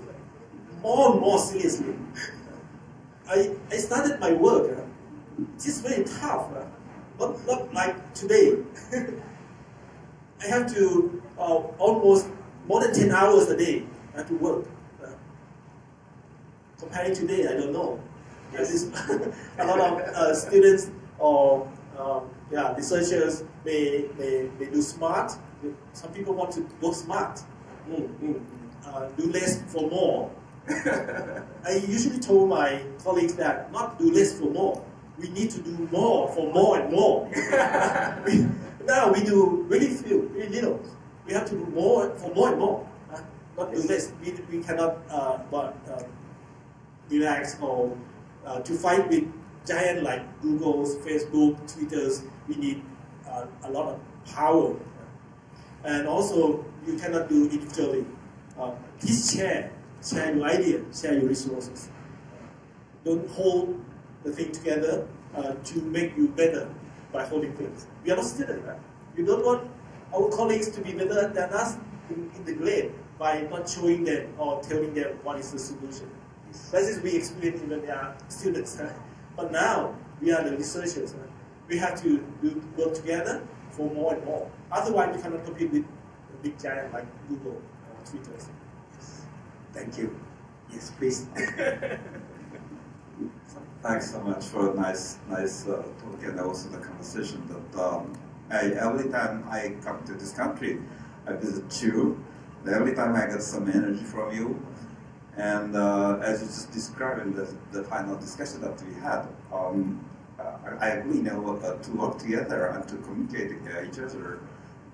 more and more seriously. I, I started my work. Uh, it's very tough. Uh, not, not like today. I have to uh, almost more than 10 hours a day I have to work. Uh, comparing today, I don't know. Yes. a lot of uh, students or um, yeah, researchers may, may, may do smart. Some people want to work smart. Mm, mm, uh, do less for more. I usually told my colleagues that not do less for more. We need to do more for more and more. we, now we do really few, really little. We have to do more for more and more. Uh, not do less. We, we cannot uh, but, uh, relax or uh, to fight with giant like Google's, Facebook, Twitter's. We need uh, a lot of power. And also, you cannot do individually. Uh, please share, share your idea, share your resources. Don't hold the thing together uh, to make you better by holding things. We are not students, right? We don't want our colleagues to be better than us in, in the grade by not showing them or telling them what is the solution. That is we experience when they are students. Right? But now we are the researchers. Right? We have to do, work together for more and more. Otherwise, we cannot compete with a big giant like Google or Twitter. Yes. Thank you. Yes, please. Thanks so much for a nice, nice uh, talk and also the conversation. That um, I, every time I come to this country, I visit you. Every time I get some energy from you, and uh, as you just described in the, the final discussion that we had, um, uh, I agree now uh, to work together and to communicate uh, each other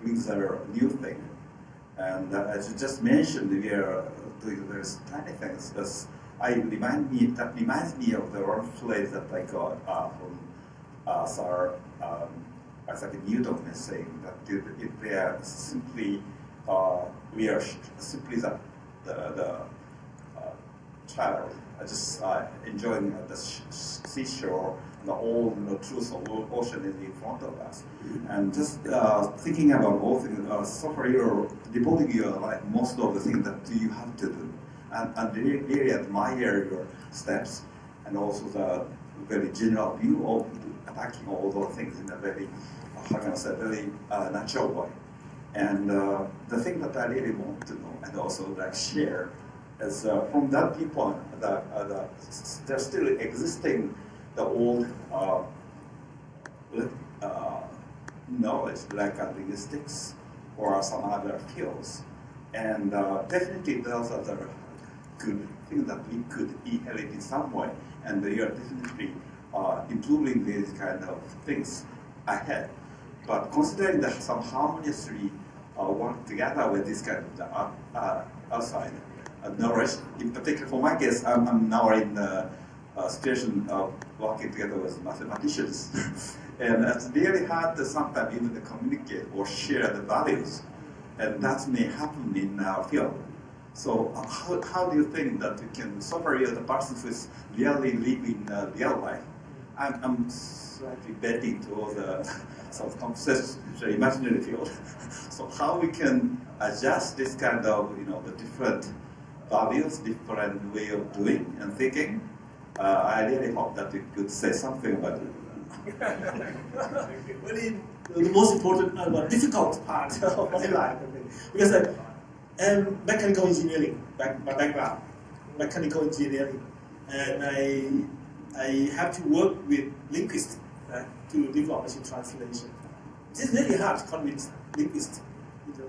brings a new thing. And uh, as you just mentioned, we are doing those tiny things. That's, I remind me that reminds me of the one phrase that I got uh, from uh, Sir um, Isaac Newton saying that if they are simply uh, we are simply the the, the uh, child uh, just uh, enjoying the sh- seashore and the whole you know, truth of the ocean is in front of us, and just uh, thinking about all things. Uh, so far, you're devoting your life most of the things that you have to do, and, and really, admire your steps, and also the very general view of attacking all those things in a very, how can I say, very uh, natural way. And uh, the thing that I really want to know and also like share is uh, from that viewpoint that, uh, that there's still existing the old uh, uh, knowledge like uh, linguistics or some other fields. And uh, definitely those are the good things that we could inherit in some way. And we are definitely uh, improving these kind of things ahead. But considering that some harmoniously uh, work together with this kind of the, uh, uh, outside uh, knowledge, in particular for my case, I'm, I'm now in the uh, situation of working together with mathematicians. and it's really hard to sometimes even to communicate or share the values. And that may happen in our field. So uh, how, how do you think that you can separate the person who is really living uh, real life? I'm, I'm slightly betting towards the of conceptual imaginary field. so how we can adjust this kind of, you know, the different values, different way of doing and thinking. Uh, I really hope that you could say something about it. really, the most important, uh, difficult part of my life. Because I am mechanical engineering, back, my background, mechanical engineering. And I, I have to work with linguists uh, to develop machine translation. It is really hard to convince linguists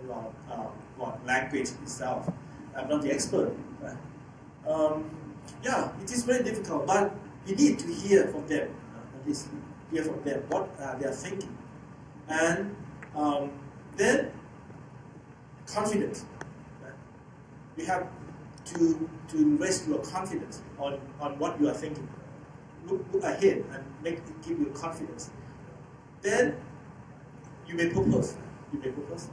about uh, language itself. I'm not the expert. Um, yeah, it is very difficult, but we need to hear from them, uh, at least hear from them what uh, they are thinking. And um, then, confidence. We have to, to raise your confidence on, on what you are thinking. Look, look ahead and make give you confidence. Then, you may propose. You may propose.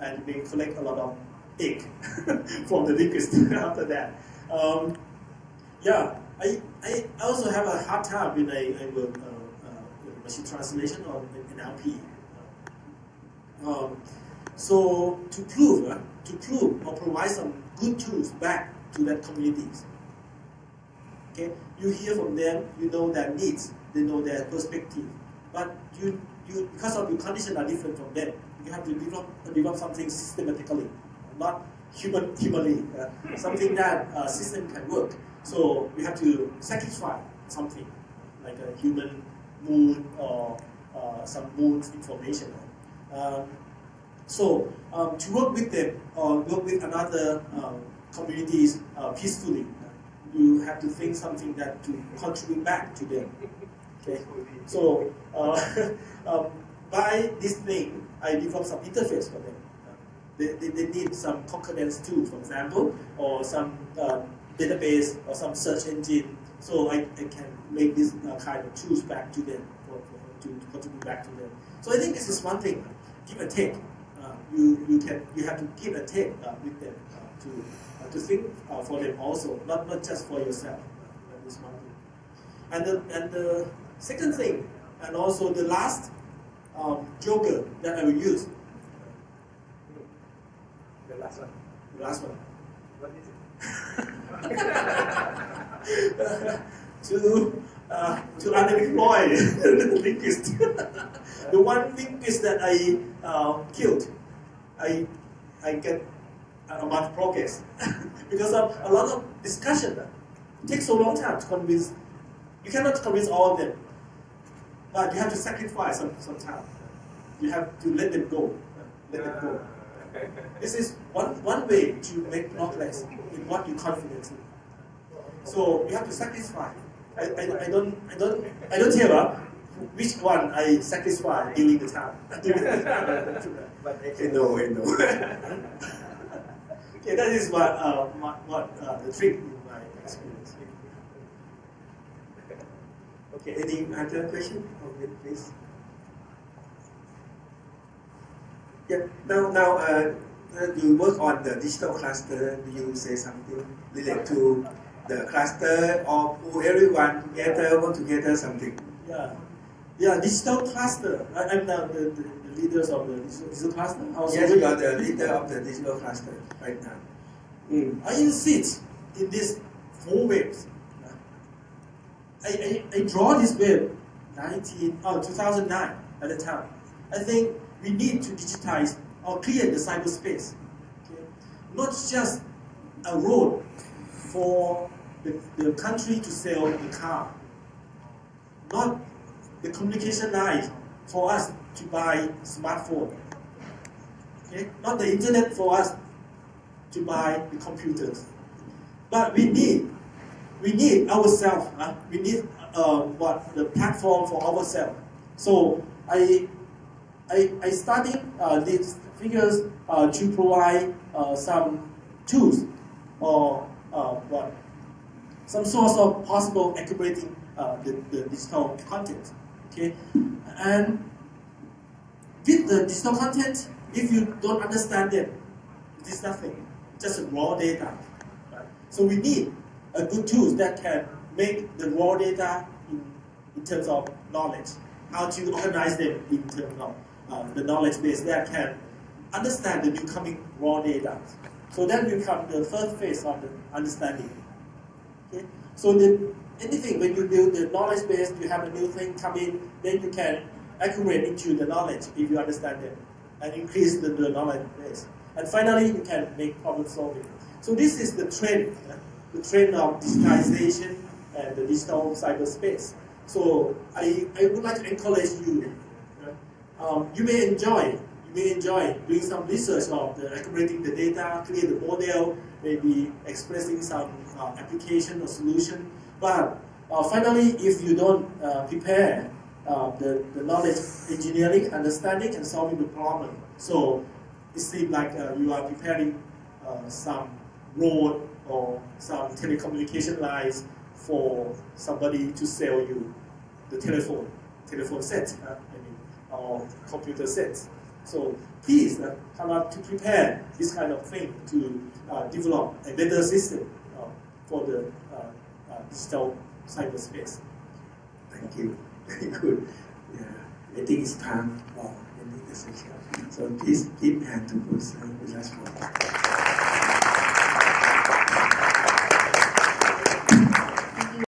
And you may collect a lot of egg from the linguist after that. Um, yeah, I, I also have a hard time when I, I work uh, uh, machine translation or NLP. Um, so to prove, uh, to prove or provide some good tools back to that communities. Okay, you hear from them, you know their needs, they know their perspective, but you, you because of your condition are different from them, you have to develop, develop something systematically, not human, humanly, uh, something that uh, system can work. So we have to sacrifice something, like a human mood or uh, some mood information. Um, so um, to work with them or work with another um, communities uh, peacefully, you have to think something that to contribute back to them. Okay, so uh, um, by this thing, I develop some interface for them. They, they, they need some concordance tool, for example, or some um, database or some search engine. So I, I can make this uh, kind of tools back to them, for, for, to, to contribute back to them. So I think this is one thing, give and take. You, you, can, you have to give and take uh, with them uh, to, uh, to think uh, for them also, not, not just for yourself. that is one thing. And the, and the second thing, and also the last um, joker that I will use, The last one. the last one, What is it? to uh, to unemploy the linguist. the one linguist that I uh, killed, I I get a much progress because of a lot of discussion. It takes so long time to convince. You cannot convince all of them, but you have to sacrifice some, some time. You have to let them go. Let them go. This is one, one way to make progress in what you're confident in. So you have to sacrifice. I, I, I don't I don't I don't her which one I sacrifice during the time. But I know, I know. okay, that is what uh, what, what uh, the trick in my experience. Okay, any other question? Please. Yeah, now, now uh, uh, you work on the digital cluster. Do you say something related to the cluster or who everyone together work together something? Yeah, yeah, digital cluster. I, I'm now the, the leaders of the digital, cluster. Yes, you are the leader of the digital cluster right now. Mm. I insist in these four waves. I, I, I draw this wave 19, oh, 2009 at the time. I think we need to digitize or clear the cyberspace. Okay? Not just a road for the, the country to sell the car. Not the communication line for us to buy smartphone. Okay? Not the internet for us to buy the computers. But we need, we need ourselves. Uh, we need uh, what the platform for ourselves. So I, I, I studying uh, these figures uh, to provide uh, some tools or uh, what some source of possible accumulating uh, the, the digital content. Okay, and with the digital content, if you don't understand it, it is nothing, just raw data. Right? So we need a good tools that can make the raw data in, in terms of knowledge, how to organize them in terms of um, the knowledge base that can understand the new coming raw data. So that will come the first phase of the understanding. Okay? So the, anything when you build the knowledge base, you have a new thing come in, then you can accumulate into the knowledge if you understand it and increase the, the knowledge base. And finally, you can make problem solving. So this is the trend, the trend of digitization and the digital cyberspace. So I, I would like to encourage you. um, you may enjoy you may enjoy doing some research of the accumulating the data, create the model, maybe expressing some uh, application or solution. But uh, finally, if you don't uh, prepare uh, the, the knowledge, engineering, understanding, and solving the problem, so it seems like uh, you are preparing uh, some road or some telecommunication lines for somebody to sell you the telephone, telephone set, uh, I mean, or computer sets. So please uh, come up to prepare this kind of thing to develop a better system for the digital cyberspace. Thank you. Very good. Yeah, I think it's time for ending the. So please give hand to uh, with us.